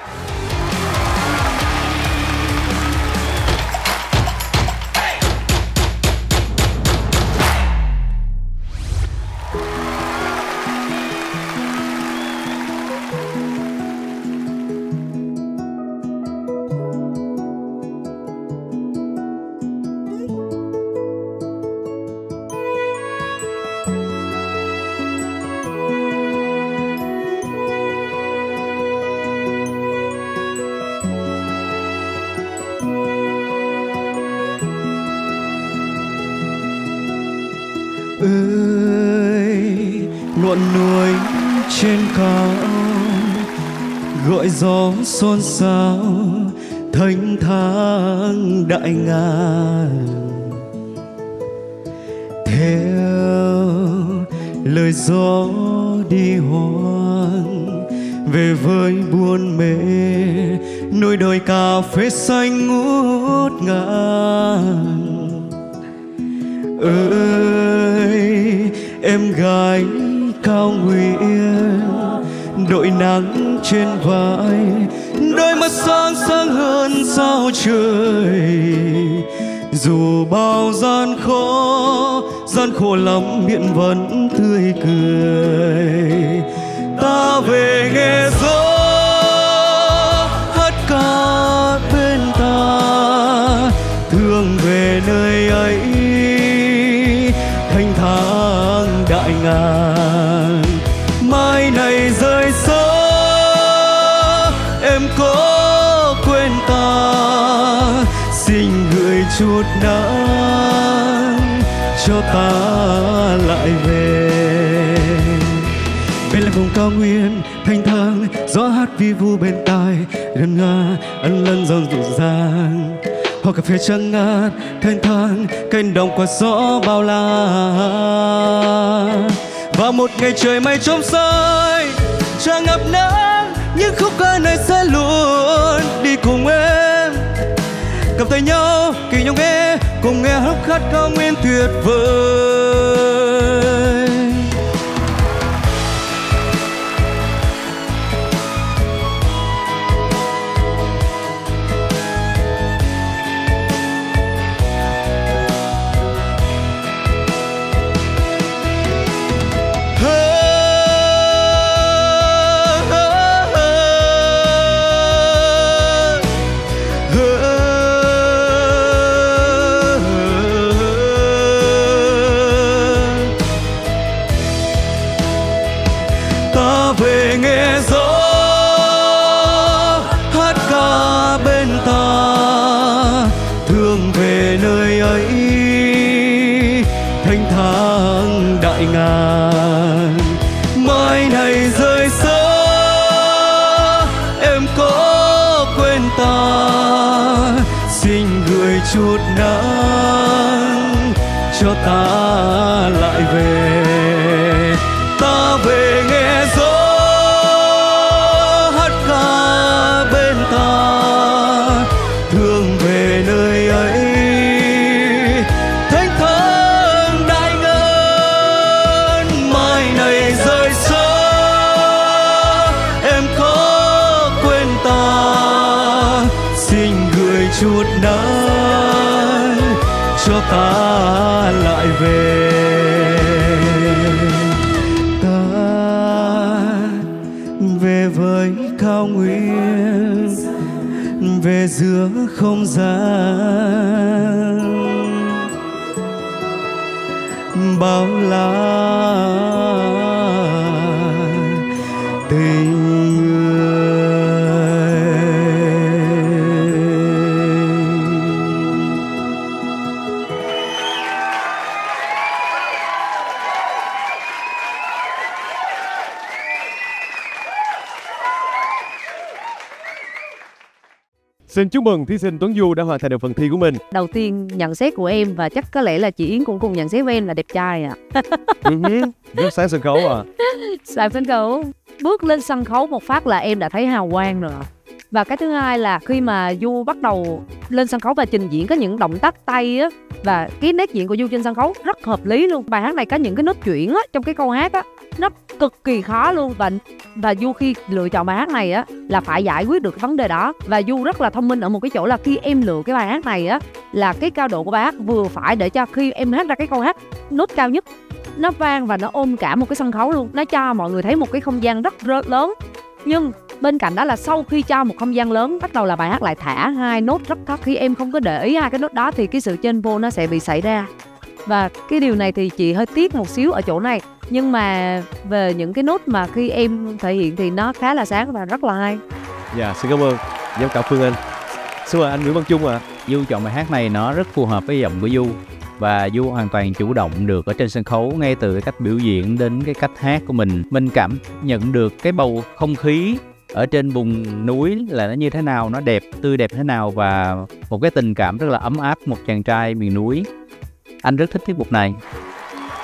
Ta lại về. Bên là vùng cao nguyên, thanh thang, gió hát vi vu bên tai lần nga ân lân dần rộn ràng hoa cà phê trắng ngát, thanh thang, cánh đồng qua gió bao la. Và một ngày trời mây trong xanh tràn ngập nắng, những khúc ca này sẽ luôn đi cùng em. Cầm tay nhau kỳ nhau em cùng nghe hát khát cao nguyên tuyệt vời. Cho ta lại về. Xin chúc mừng thí sinh Tuấn Du đã hoàn thành được phần thi của mình. Đầu tiên nhận xét của em và chắc có lẽ là chị Yến cũng cùng nhận xét với em là đẹp trai à. Ừ Rất sáng sân khấu à. Sáng sân khấu. Bước lên sân khấu một phát là em đã thấy hào quang rồi. Và cái thứ hai là khi mà Du bắt đầu lên sân khấu và trình diễn có những động tác tay á, và cái nét diễn của Du trên sân khấu rất hợp lý luôn. Bài hát này có những cái nốt chuyển á trong cái câu hát á, nó cực kỳ khó luôn. Và và Du khi lựa chọn bài hát này á là phải giải quyết được cái vấn đề đó. Và Du rất là thông minh ở một cái chỗ là khi em lựa cái bài hát này á, là cái cao độ của bài hát vừa phải để cho khi em hát ra cái câu hát nốt cao nhất, nó vang và nó ôm cả một cái sân khấu luôn. Nó cho mọi người thấy một cái không gian rất lớn nhưng bên cạnh đó là sau khi cho một không gian lớn bắt đầu là bài hát lại thả hai nốt rất thấp khi em không có để ý hai cái nốt đó thì cái sự chênh vô nó sẽ bị xảy ra. Và cái điều này thì chị hơi tiếc một xíu ở chỗ này. Nhưng mà về những cái nốt mà khi em thể hiện thì nó khá là sáng và rất là hay. Dạ xin cảm ơn giám khảo phương anh. Xin mời anh nguyễn văn trung ạ. À. du chọn bài hát này nó rất phù hợp với giọng của du và Du hoàn toàn chủ động được ở trên sân khấu ngay từ cái cách biểu diễn đến cái cách hát của mình. Mình cảm nhận được cái bầu không khí ở trên vùng núi là nó như thế nào, nó đẹp, tươi đẹp thế nào và một cái tình cảm rất là ấm áp một chàng trai miền núi. Anh rất thích tiết mục này.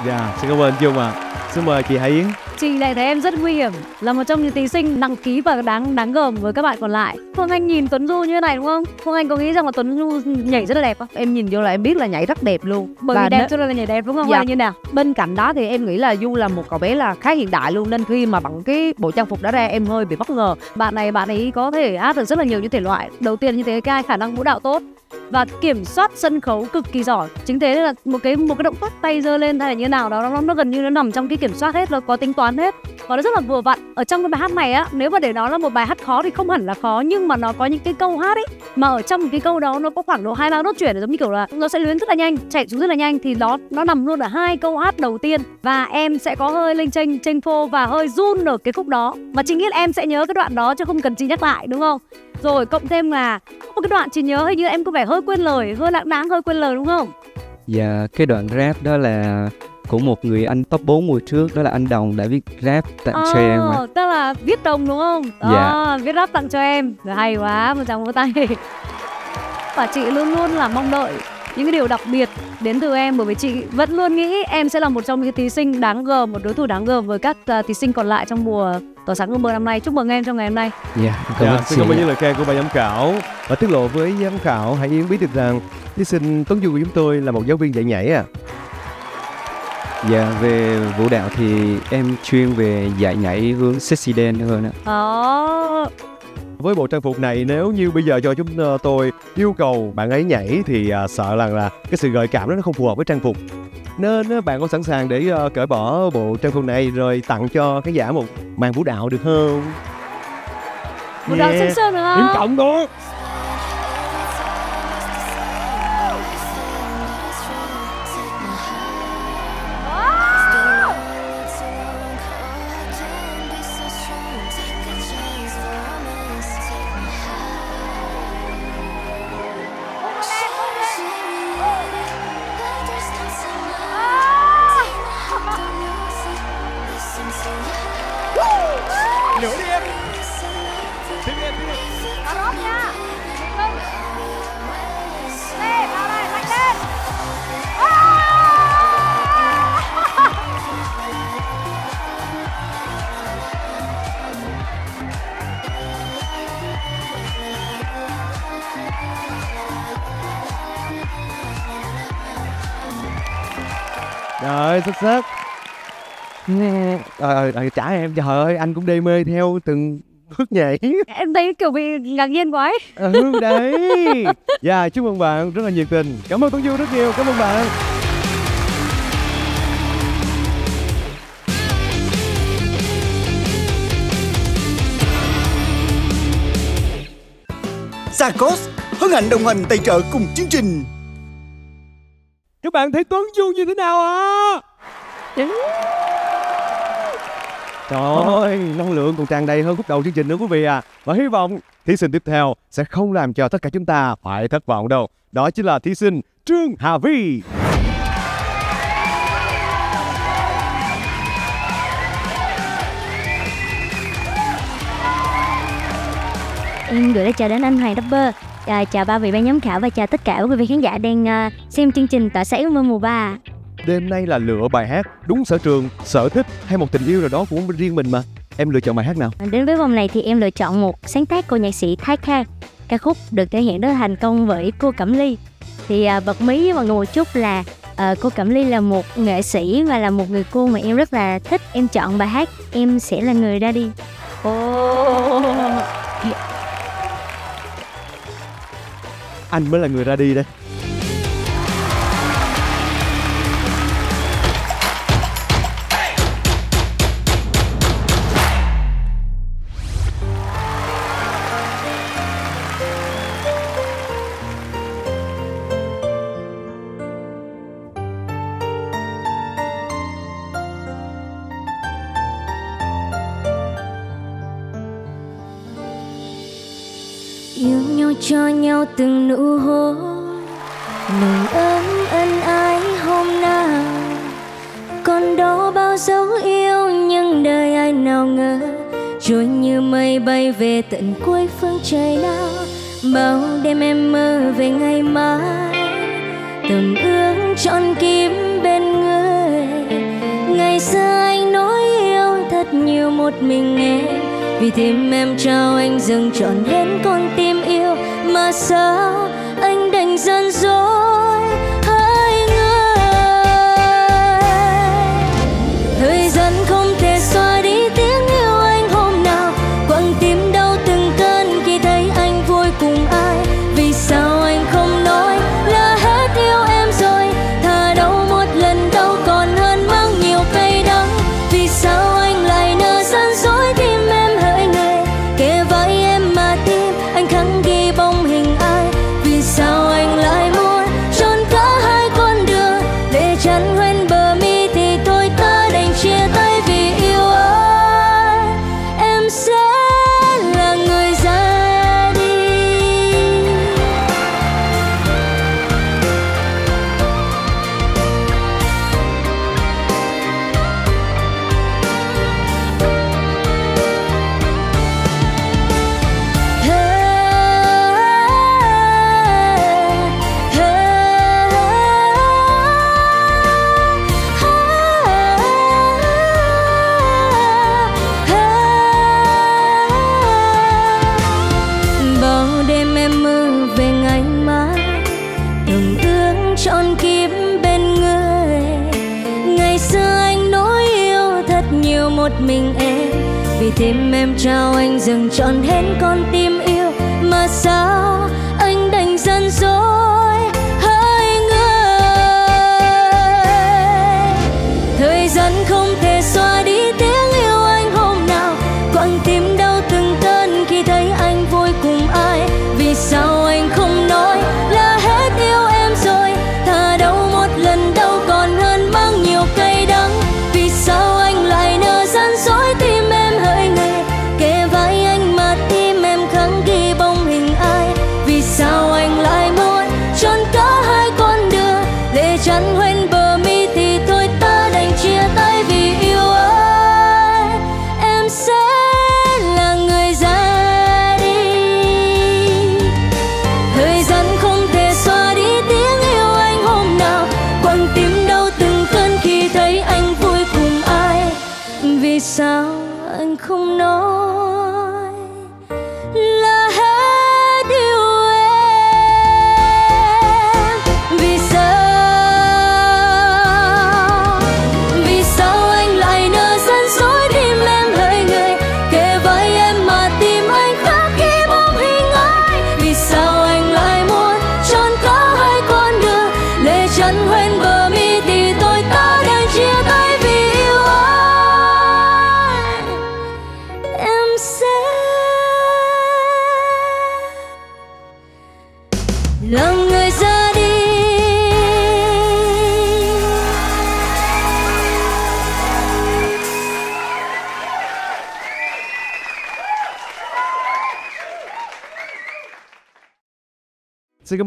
Dạ, xin cảm ơn Dung ạ. À. Xin mời chị Hải Yến. Chị lại thấy em rất nguy hiểm, là một trong những thí sinh nặng ký và đáng đáng gờm với các bạn còn lại. Phương Anh nhìn Tuấn Du như thế này đúng không? Phương Anh có nghĩ rằng là Tuấn Du nhảy rất là đẹp không? Em nhìn vô là em biết là nhảy rất đẹp luôn. Bởi vì đẹp cho nên là nhảy đẹp đúng không? Dạ. Hay như nào? Bên cạnh đó thì em nghĩ là Du là một cậu bé là khá hiện đại luôn nên khi mà bằng cái bộ trang phục đó ra em hơi bị bất ngờ. Bạn này bạn ấy có thể hát được rất là nhiều những thể loại. Đầu tiên như thế cái khả năng vũ đạo tốt và kiểm soát sân khấu cực kỳ giỏi. Chính thế là một cái một cái động tác tay giơ lên hay là như nào đó nó, nó gần như nó nằm trong cái kiểm soát hết nó có tính toán hết. Và nó rất là vừa vặn. Ở trong cái bài hát này á nếu mà để nó là một bài hát khó thì không hẳn là khó nhưng mà nó có những cái câu hát ấy mà ở trong cái câu đó nó có khoảng độ hai ba nốt chuyển giống như kiểu là nó sẽ luyến rất là nhanh chạy xuống rất là nhanh thì nó nó nằm luôn ở hai câu hát đầu tiên. Và em sẽ có hơi lên tranh tranh phô và hơi run ở cái khúc đó. Mà chính nghĩa em sẽ nhớ cái đoạn đó chứ không cần chị nhắc lại đúng không? Rồi cộng thêm là một cái đoạn chị nhớ hình như em có vẻ hơi quên lời hơi lãng đáng hơi quên lời đúng không? Dạ cái đoạn rap đó là của một người anh top 4 mùa trước đó là anh Đồng đã viết rap tặng oh, cho em mà. tức là viết đồng đúng không? Dạ. à, viết rap tặng cho em. Rồi hay quá một tràng vỗ tay. Và chị luôn luôn là mong đợi những cái điều đặc biệt đến từ em bởi vì chị vẫn luôn nghĩ em sẽ là một trong những thí sinh đáng gờm một đối thủ đáng gờm với các uh, thí sinh còn lại trong mùa tỏa sáng ước mơ năm nay chúc mừng em trong ngày hôm nay yeah, dạ, cảm yeah, xin cảm ơn những lời khen của ban giám khảo và tiết lộ với giám khảo hãy yến biết được rằng thí sinh tuấn du của chúng tôi là một giáo viên dạy nhảy à Dạ về vũ đạo thì em chuyên về dạy nhảy hướng sexy dance hơn ạ. Oh. Với bộ trang phục này nếu như bây giờ cho chúng ờ, tôi yêu cầu bạn ấy nhảy thì uh, sợ rằng là cái sự gợi cảm đó nó không phù hợp với trang phục. Nên bạn có sẵn sàng để uh, cởi bỏ bộ trang phục này rồi tặng cho khán giả một màn vũ đạo được không? Vũ đạo yeah. sân được không? Điểm cộng đó. Ờ, ờ, trả em trời ơi anh cũng đê mê theo từng bước nhảy. Em thấy kiểu bị ngạc nhiên quá ấy. Ừ đấy. Dạ yeah, chúc mừng bạn rất là nhiệt tình. Cảm ơn Tuấn Du rất nhiều Cảm ơn bạn. Sarkos hân hạnh đồng hành tài trợ cùng chương trình. Các bạn thấy Tuấn Du như thế nào ạ? À? Trời ờ. ơi, năng lượng còn tràn đầy hơn khúc đầu chương trình nữa quý vị à. Và hy vọng thí sinh tiếp theo sẽ không làm cho tất cả chúng ta phải thất vọng đâu. Đó chính là thí sinh Trương Hà Vi. Em gửi lời chào đến anh Hoàng Rapper à, Chào ba vị ban giám khảo và chào tất cả quý vị khán giả đang uh, xem chương trình Tỏa sáng mùa 3 đêm nay là lựa bài hát đúng sở trường sở thích hay một tình yêu nào đó của riêng mình mà. Em lựa chọn bài hát nào? À, đến với vòng này thì em lựa chọn một sáng tác của nhạc sĩ thái Kha, ca khúc được thể hiện rất thành công với cô cẩm ly. Thì à, bật mí với mọi người một chút là à, cô cẩm ly là một nghệ sĩ và là một người cô mà em rất là thích. Em chọn bài hát em sẽ là người ra đi. Oh. anh mới là người ra đi đây. nhau từng nụ hôn. Nồng ấm ân ái hôm nào còn đó bao dấu yêu nhưng đời ai nào ngờ. Trôi như mây bay về tận cuối phương trời nào. Bao đêm em mơ về ngày mai. Tầm ước trọn kim bên người. Ngày xưa anh nói yêu thật nhiều một mình em. Vì tim em trao anh dâng trọn hết con tim mà sao anh đành gian dối?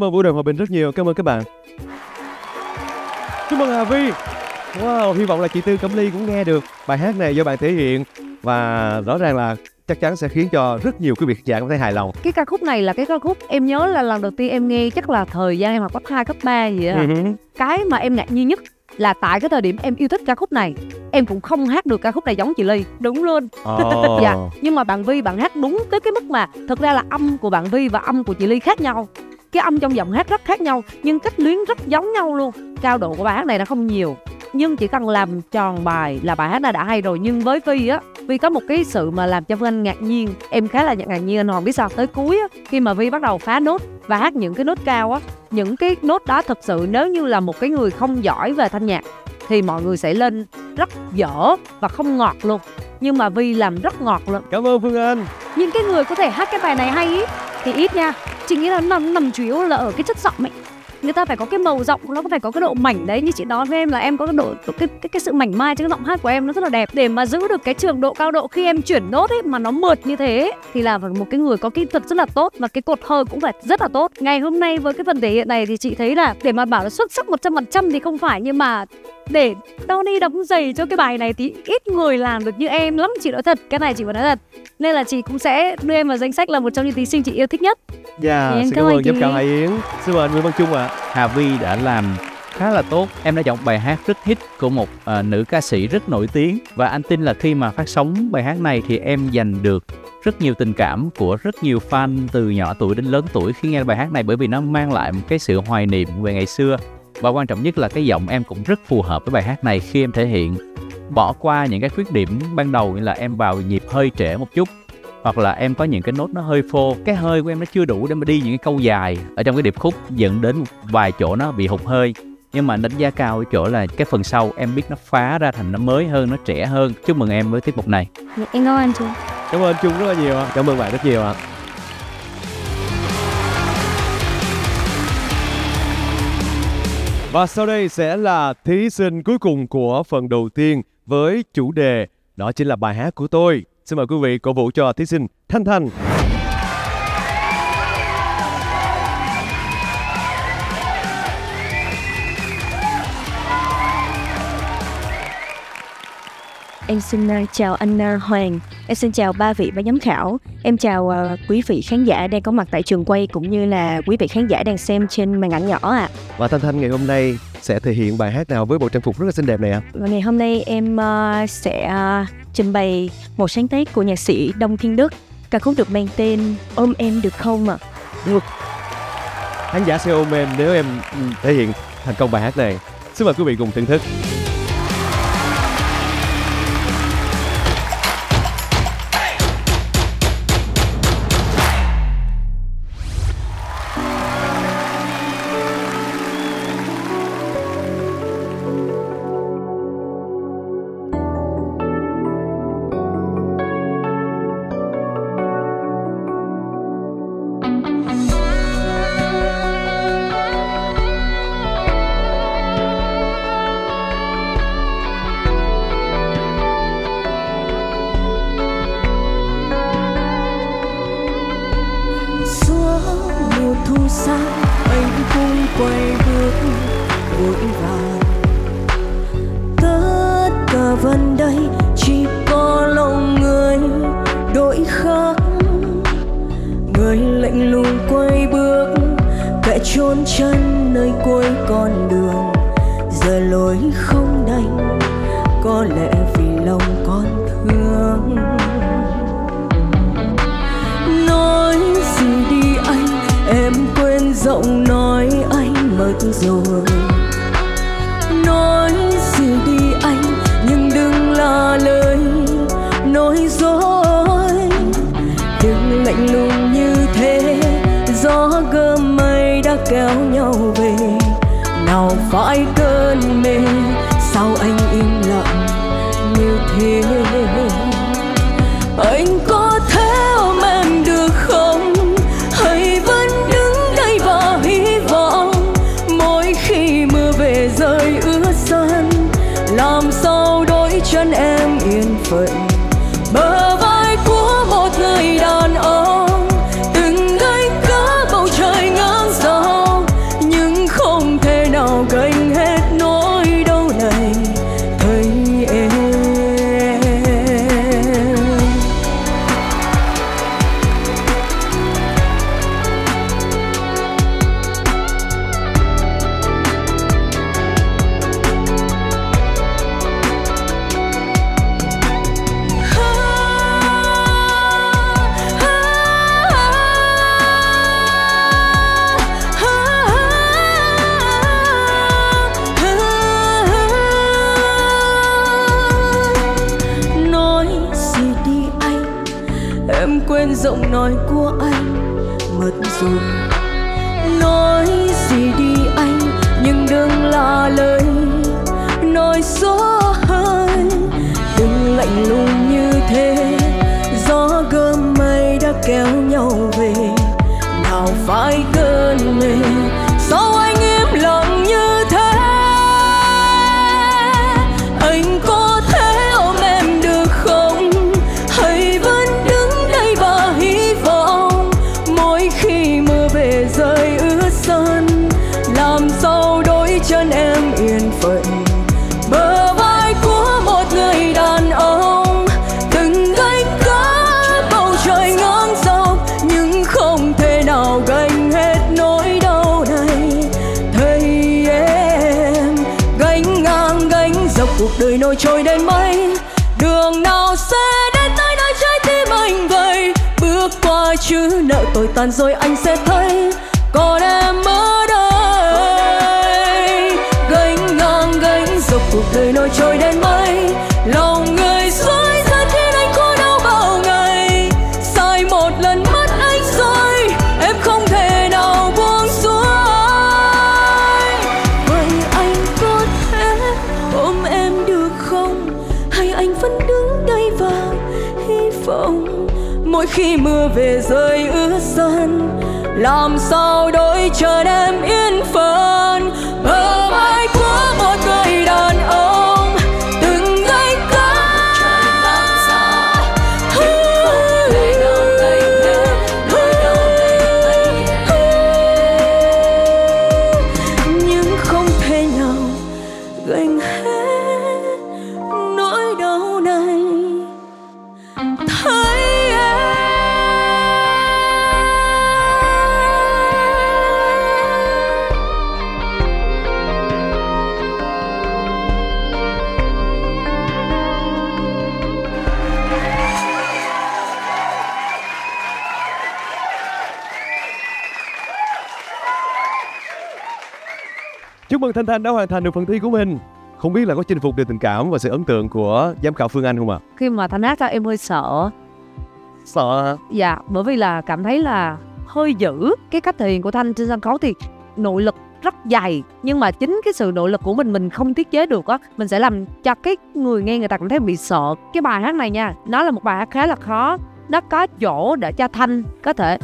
Cảm ơn Vũ Đoàn Hòa Bình rất nhiều. Cảm ơn các bạn. Chúc mừng Hà Vi. Wow, hy vọng là chị Tư Cẩm Ly cũng nghe được bài hát này do bạn thể hiện và rõ ràng là chắc chắn sẽ khiến cho rất nhiều quý vị khán giả cảm thấy hài lòng. Cái ca khúc này là cái ca khúc em nhớ là lần đầu tiên em nghe chắc là thời gian em học cấp 2, cấp 3 gì đó. Cái mà em ngạc nhiên nhất là tại cái thời điểm em yêu thích ca khúc này em cũng không hát được ca khúc này giống chị ly đúng luôn oh. dạ nhưng mà bạn vi bạn hát đúng tới cái mức mà thực ra là âm của bạn vi và âm của chị ly khác nhau cái âm trong giọng hát rất khác nhau nhưng cách luyến rất giống nhau luôn. Cao độ của bài hát này nó không nhiều nhưng chỉ cần làm tròn bài là bài hát này đã hay rồi. Nhưng với vi á vi có một cái sự mà làm cho Vân Anh ngạc nhiên. Em khá là ngạc nhiên anh Hoàng biết sao? Tới cuối á khi mà vi bắt đầu phá nốt và hát những cái nốt cao á những cái nốt đó thật sự nếu như là một cái người không giỏi về thanh nhạc thì mọi người sẽ lên rất dở và không ngọt luôn. Nhưng mà vi làm rất ngọt luôn. Cảm ơn phương anh. Những cái người có thể hát cái bài này hay ý thì ít nha. Chị nghĩ là nó nằm, nằm chủ yếu là ở cái chất giọng ấy. Người ta phải có cái màu giọng nó phải có cái độ mảnh đấy. Như chị nói với em là em có cái độ cái cái, cái sự mảnh mai trong cái giọng hát của em nó rất là đẹp. Để mà giữ được cái trường độ cao độ khi em chuyển nốt ấy mà nó mượt như thế thì là phải một cái người có kỹ thuật rất là tốt và cái cột hơi cũng phải rất là tốt. Ngày hôm nay với cái phần thể hiện này thì chị thấy là để mà bảo là xuất sắc 100% thì không phải nhưng mà để đi đóng giày cho cái bài này thì ít người làm được như em lắm chị nói thật cái này chị phải nói thật nên là chị cũng sẽ đưa em vào danh sách là một trong những thí sinh chị yêu thích nhất Dạ, em xin cảm cảm ơn giám khảo Hải Yến. Xin mời anh Nguyễn Văn Trung ạ. Hà Vi đã làm khá là tốt. Em đã chọn bài hát rất hit của một ờ, nữ ca sĩ rất nổi tiếng và anh tin là khi mà phát sóng bài hát này thì em giành được rất nhiều tình cảm của rất nhiều fan từ nhỏ tuổi đến lớn tuổi khi nghe bài hát này bởi vì nó mang lại một cái sự hoài niệm về ngày xưa và quan trọng nhất là cái giọng em cũng rất phù hợp với bài hát này khi em thể hiện. Bỏ qua những cái khuyết điểm ban đầu như là em vào nhịp hơi trễ một chút hoặc là em có những cái nốt nó hơi phô cái hơi của em nó chưa đủ để mà đi những cái câu dài ở trong cái điệp khúc dẫn đến một vài chỗ nó bị hụt hơi. Nhưng mà đánh giá cao ở chỗ là cái phần sau em biết nó phá ra thành nó mới hơn nó trẻ hơn. Chúc mừng em với tiết mục này. Dạ, em cảm ơn anh chú Cảm ơn anh Trung rất là nhiều ạ. Cảm ơn bạn rất nhiều ạ. Và sau đây sẽ là thí sinh cuối cùng của phần đầu tiên với chủ đề, đó chính là bài hát của tôi. Xin mời quý vị cổ vũ cho thí sinh Thanh Thanh. Em xin uh, chào anh uh, Hoàng, em xin chào ba vị ban giám khảo, em chào uh, quý vị khán giả đang có mặt tại trường quay cũng như là quý vị khán giả đang xem trên màn ảnh nhỏ ạ. Và Thanh Thanh ngày hôm nay sẽ thể hiện bài hát nào với bộ trang phục rất là xinh đẹp này ạ? Và ngày hôm nay em sẽ trình bày một sáng tác của nhạc sĩ Đông Thiên Đức. Ca khúc được mang tên Ôm em được không ạ? Được. Khán giả sẽ ôm em nếu em ừ, thể hiện thành công bài hát này. Xin mời quý vị cùng thưởng thức. Nhau về. Nào phải cơn mê sao anh im lặng như thế? Anh có Rồi trôi đến mây, đường nào sẽ đến tới nơi trái tim anh vậy? Bước qua chứ nợ tôi tàn rồi anh sẽ thấy. Còn em ở đây gánh ngang gánh dọc cuộc đời nói trôi làm sao đôi chờ em yên Mừng Thanh Thanh đã hoàn thành được phần thi của mình. Không biết là có chinh phục được tình cảm và sự ấn tượng của giám khảo Phương Anh không ạ? khi mà thanh hát ra em hơi sợ Sợ hả? dạ bởi vì là cảm thấy là hơi dữ cái cách thể hiện của thanh trên sân khấu thì nội lực rất dày nhưng mà chính cái sự nội lực của mình mình không tiết chế được á mình sẽ làm cho cái người nghe người ta cảm thấy bị sợ cái bài hát này nha nó là một bài hát khá là khó nó có chỗ để cho thanh có thể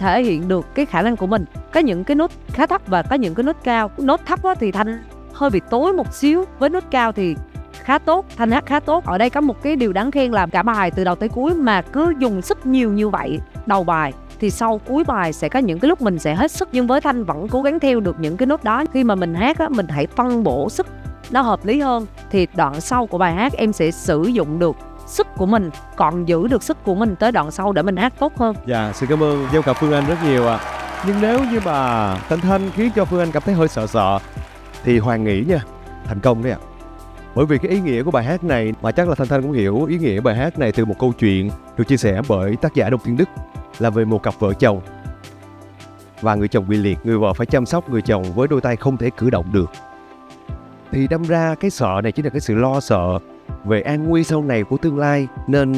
thể hiện được cái khả năng của mình. Có những cái nốt khá thấp và có những cái nốt cao. Nốt thấp thì thanh hơi bị tối một xíu. Với nốt cao thì khá tốt, thanh hát khá tốt. Ở đây có một cái điều đáng khen là cả bài từ đầu tới cuối mà cứ dùng sức nhiều như vậy đầu bài thì sau cuối bài sẽ có những cái lúc mình sẽ hết sức. Nhưng với thanh vẫn cố gắng theo được những cái nốt đó. Khi mà mình hát á, mình hãy phân bổ sức nó hợp lý hơn thì đoạn sau của bài hát em sẽ sử dụng được sức của mình còn giữ được sức của mình tới đoạn sau để mình hát tốt hơn Dạ, xin cảm ơn giao cặp Phương Anh rất nhiều ạ. Nhưng nếu như mà Thanh Thanh khiến cho Phương Anh cảm thấy hơi sợ sợ thì Hoàng nghĩ nha, thành công đấy ạ. Bởi vì cái ý nghĩa của bài hát này mà chắc là Thanh Thanh cũng hiểu ý nghĩa bài hát này từ một câu chuyện được chia sẻ bởi tác giả Đông Thiên Đức là về một cặp vợ chồng và người chồng bị liệt, người vợ phải chăm sóc người chồng với đôi tay không thể cử động được. Thì đâm ra cái sợ này chính là cái sự lo sợ về an nguy sau này của tương lai nên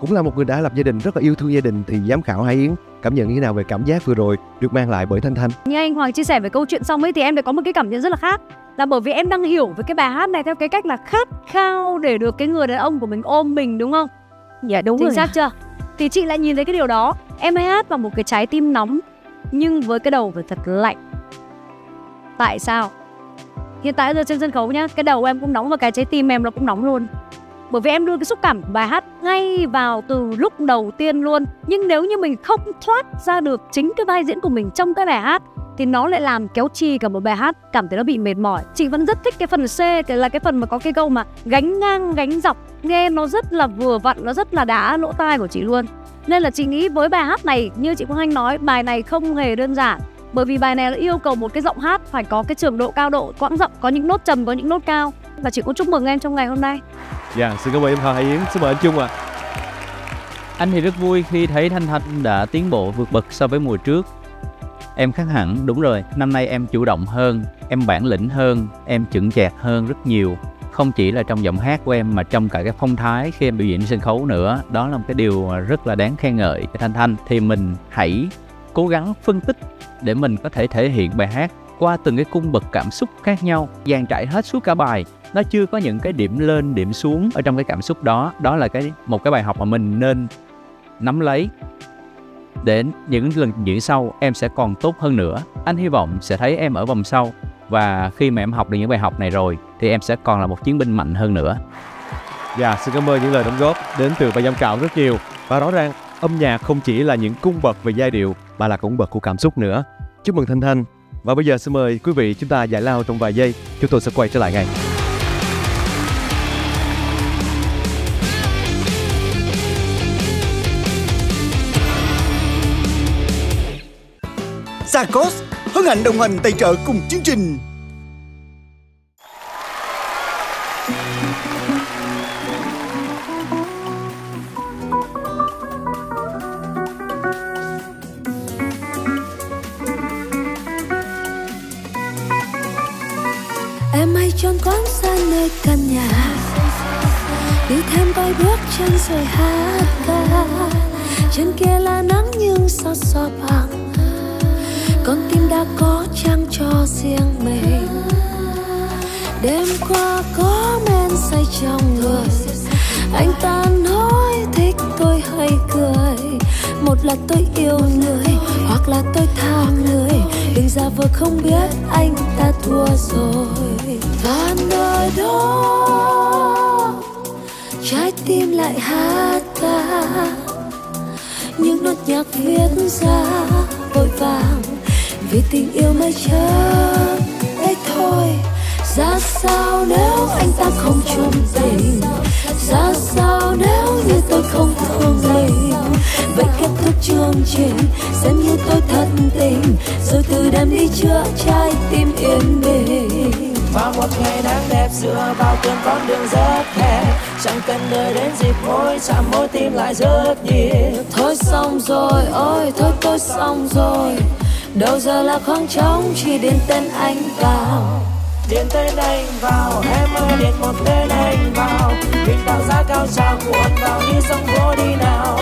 cũng là một người đã lập gia đình rất là yêu thương gia đình thì giám khảo Hải Yến cảm nhận như thế nào về cảm giác vừa rồi được mang lại bởi Thanh Thanh? Như anh Hoàng chia sẻ về câu chuyện xong ấy thì em đã có một cái cảm nhận rất là khác là bởi vì em đang hiểu về cái bài hát này theo cái cách là khát khao để được cái người đàn ông của mình ôm mình đúng không? Dạ đúng Chính rồi. xác chưa? Thì chị lại nhìn thấy cái điều đó Em hay hát vào một cái trái tim nóng Nhưng với cái đầu phải thật lạnh Tại sao? Hiện tại giờ trên sân khấu nhá, Cái đầu em cũng nóng và cái trái tim em nó cũng nóng luôn. Bởi vì em đưa cái xúc cảm của bài hát ngay vào từ lúc đầu tiên luôn. Nhưng nếu như mình không thoát ra được chính cái vai diễn của mình trong cái bài hát, Thì nó lại làm kéo chi cả một bài hát Cảm thấy nó bị mệt mỏi. Chị vẫn rất thích cái phần C là cái phần mà có cái câu mà Gánh ngang, gánh dọc, Nghe nó rất là vừa vặn, Nó rất là đã lỗ tai của chị luôn. Nên là chị nghĩ với bài hát này, Như chị Quang Anh nói, Bài này không hề đơn giản bởi vì bài này nó yêu cầu một cái giọng hát phải có cái trường độ cao độ quãng giọng có những nốt trầm có những nốt cao và chị cũng chúc mừng em trong ngày hôm nay Dạ, xin cảm ơn em Hải Yến, xin mời anh Trung ạ. Anh thì rất vui khi thấy Thanh Thanh đã tiến bộ vượt bậc so với mùa trước. Em khác hẳn, đúng rồi, năm nay em chủ động hơn, em bản lĩnh hơn, em chững chạc hơn rất nhiều. không chỉ là trong giọng hát của em mà trong cả cái phong thái khi em biểu diễn trên sân khấu nữa đó là một cái điều rất là đáng khen ngợi cho thanh thanh thì mình hãy cố gắng phân tích để mình có thể thể hiện bài hát qua từng cái cung bậc cảm xúc khác nhau dàn trải hết suốt cả bài. Nó chưa có những cái điểm lên điểm xuống ở trong cái cảm xúc đó. Đó là cái một cái bài học mà mình nên nắm lấy. Để những lần diễn sau em sẽ còn tốt hơn nữa. Anh hy vọng sẽ thấy em ở vòng sau. Và khi mà em học được những bài học này rồi thì em sẽ còn là một chiến binh mạnh hơn nữa. Dạ, xin cảm ơn những lời đóng góp đến từ ban giám khảo rất nhiều. Và rõ ràng, âm nhạc không chỉ là những cung bậc về giai điệu mà là cũng bậc của cảm xúc nữa. Chúc mừng Thanh Thanh. Và bây giờ xin mời quý vị chúng ta giải lao trong vài giây. Chúng tôi sẽ quay trở lại ngay. Sarcos hân hạnh đồng hành tài trợ cùng chương trình. Tròn quán xa nơi căn nhà. Đi thêm vài bước chân rồi hát ca. Trên kia là nắng nhưng sao xóa bằng con tim đã có trang cho riêng mình. Đêm qua có men say trong người. Anh ta nói thích tôi hay cười. Một là tôi yêu người, hoặc là tôi tham người giả vờ không biết anh ta thua rồi. Và nơi đó, trái tim lại hát ca. Những nốt nhạc viết ra vội vàng, vì tình yêu mới chớp đấy thôi. Ra sao nếu anh ta không chung tình ra sao nếu như tôi không thương mình? Vậy kết chương trình xem như tôi thật tình. Rồi từ đêm đi chữa trái tim yên bình. Vào một ngày nắng đẹp dựa vào từng con đường rất hẹp chẳng cần đợi đến dịp môi chạm môi tim lại rất nhịp. Thôi xong rồi ôi thôi tôi xong rồi. Đâu giờ là khoảng trống chỉ điền tên anh vào điện tên anh vào, em ơi, điện một tên anh vào. Mình tạo ra cao trào cuộn vào như sông vô đi nào.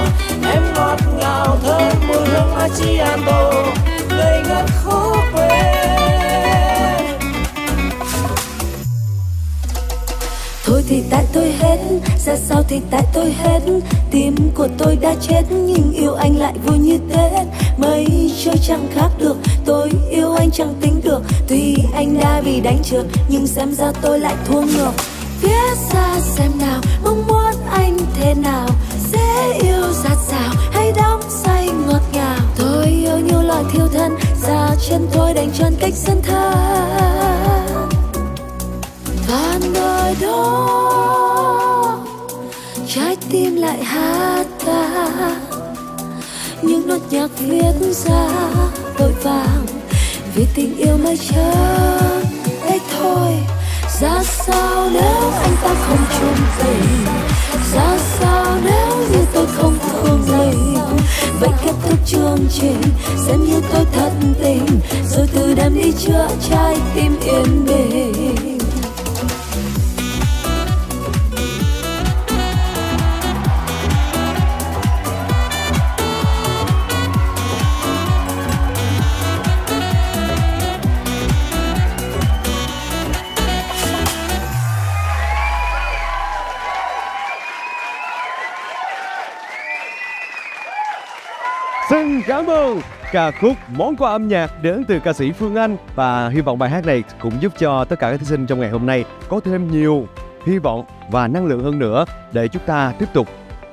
Em ngọt ngào, thơm mùi hương macchiato ngây ngất khó quên Thôi thì tại tôi hết, ra sao thì tại tôi hết? Tim của tôi đã chết nhưng yêu anh lại vui như Tết. Mây trôi chẳng khác được, tôi yêu anh chẳng tính được. Tuy anh đã bị đánh trượt nhưng xem ra tôi lại thua ngược. Viết ra xem nào, mong muốn anh thế nào? Dễ yêu ra sao hay đắm say ngọt ngào? Tôi yêu như loài thiêu thân, ra chân tôi đành chân cách sân thân và nơi đó trái tim lại hát ta, những nốt nhạc viết ra vội vàng vì tình yêu mới chớp ấy thôi ra sao nếu anh ta không chung tình ra sao nếu như tôi không thương mình? Vậy kết thúc chương trình xem như tôi thật tình. Rồi từ đêm đi chữa trái tim yên bình. Cảm ơn ca khúc Món quà âm nhạc đến từ ca sĩ Phương Anh và hy vọng bài hát này cũng giúp cho tất cả các thí sinh trong ngày hôm nay có thêm nhiều hy vọng và năng lượng hơn nữa để chúng ta tiếp tục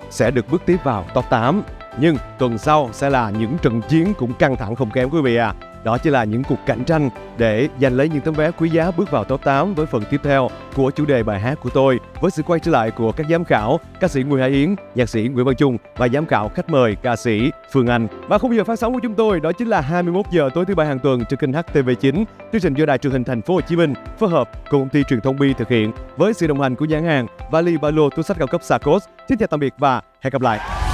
sẽ được bước tiếp vào top 8. Nhưng tuần sau sẽ là những trận chiến cũng căng thẳng không kém quý vị à. Đó chỉ là những cuộc cạnh tranh để giành lấy những tấm vé quý giá bước vào top 8 với phần tiếp theo của chủ đề bài hát của tôi với sự quay trở lại của các giám khảo ca sĩ Nguyễn Hải Yến, nhạc sĩ Nguyễn Văn Trung và giám khảo khách mời ca sĩ Phương Anh. Và khung giờ phát sóng của chúng tôi đó chính là 21 giờ tối thứ bảy hàng tuần trên kênh HTV9, chương trình do Đài truyền hình Thành phố Hồ Chí Minh phối hợp cùng công ty truyền thông Bi thực hiện với sự đồng hành của nhãn hàng Vali Ba lô túi sách cao cấp Sarcos. Xin chào tạm biệt và hẹn gặp lại.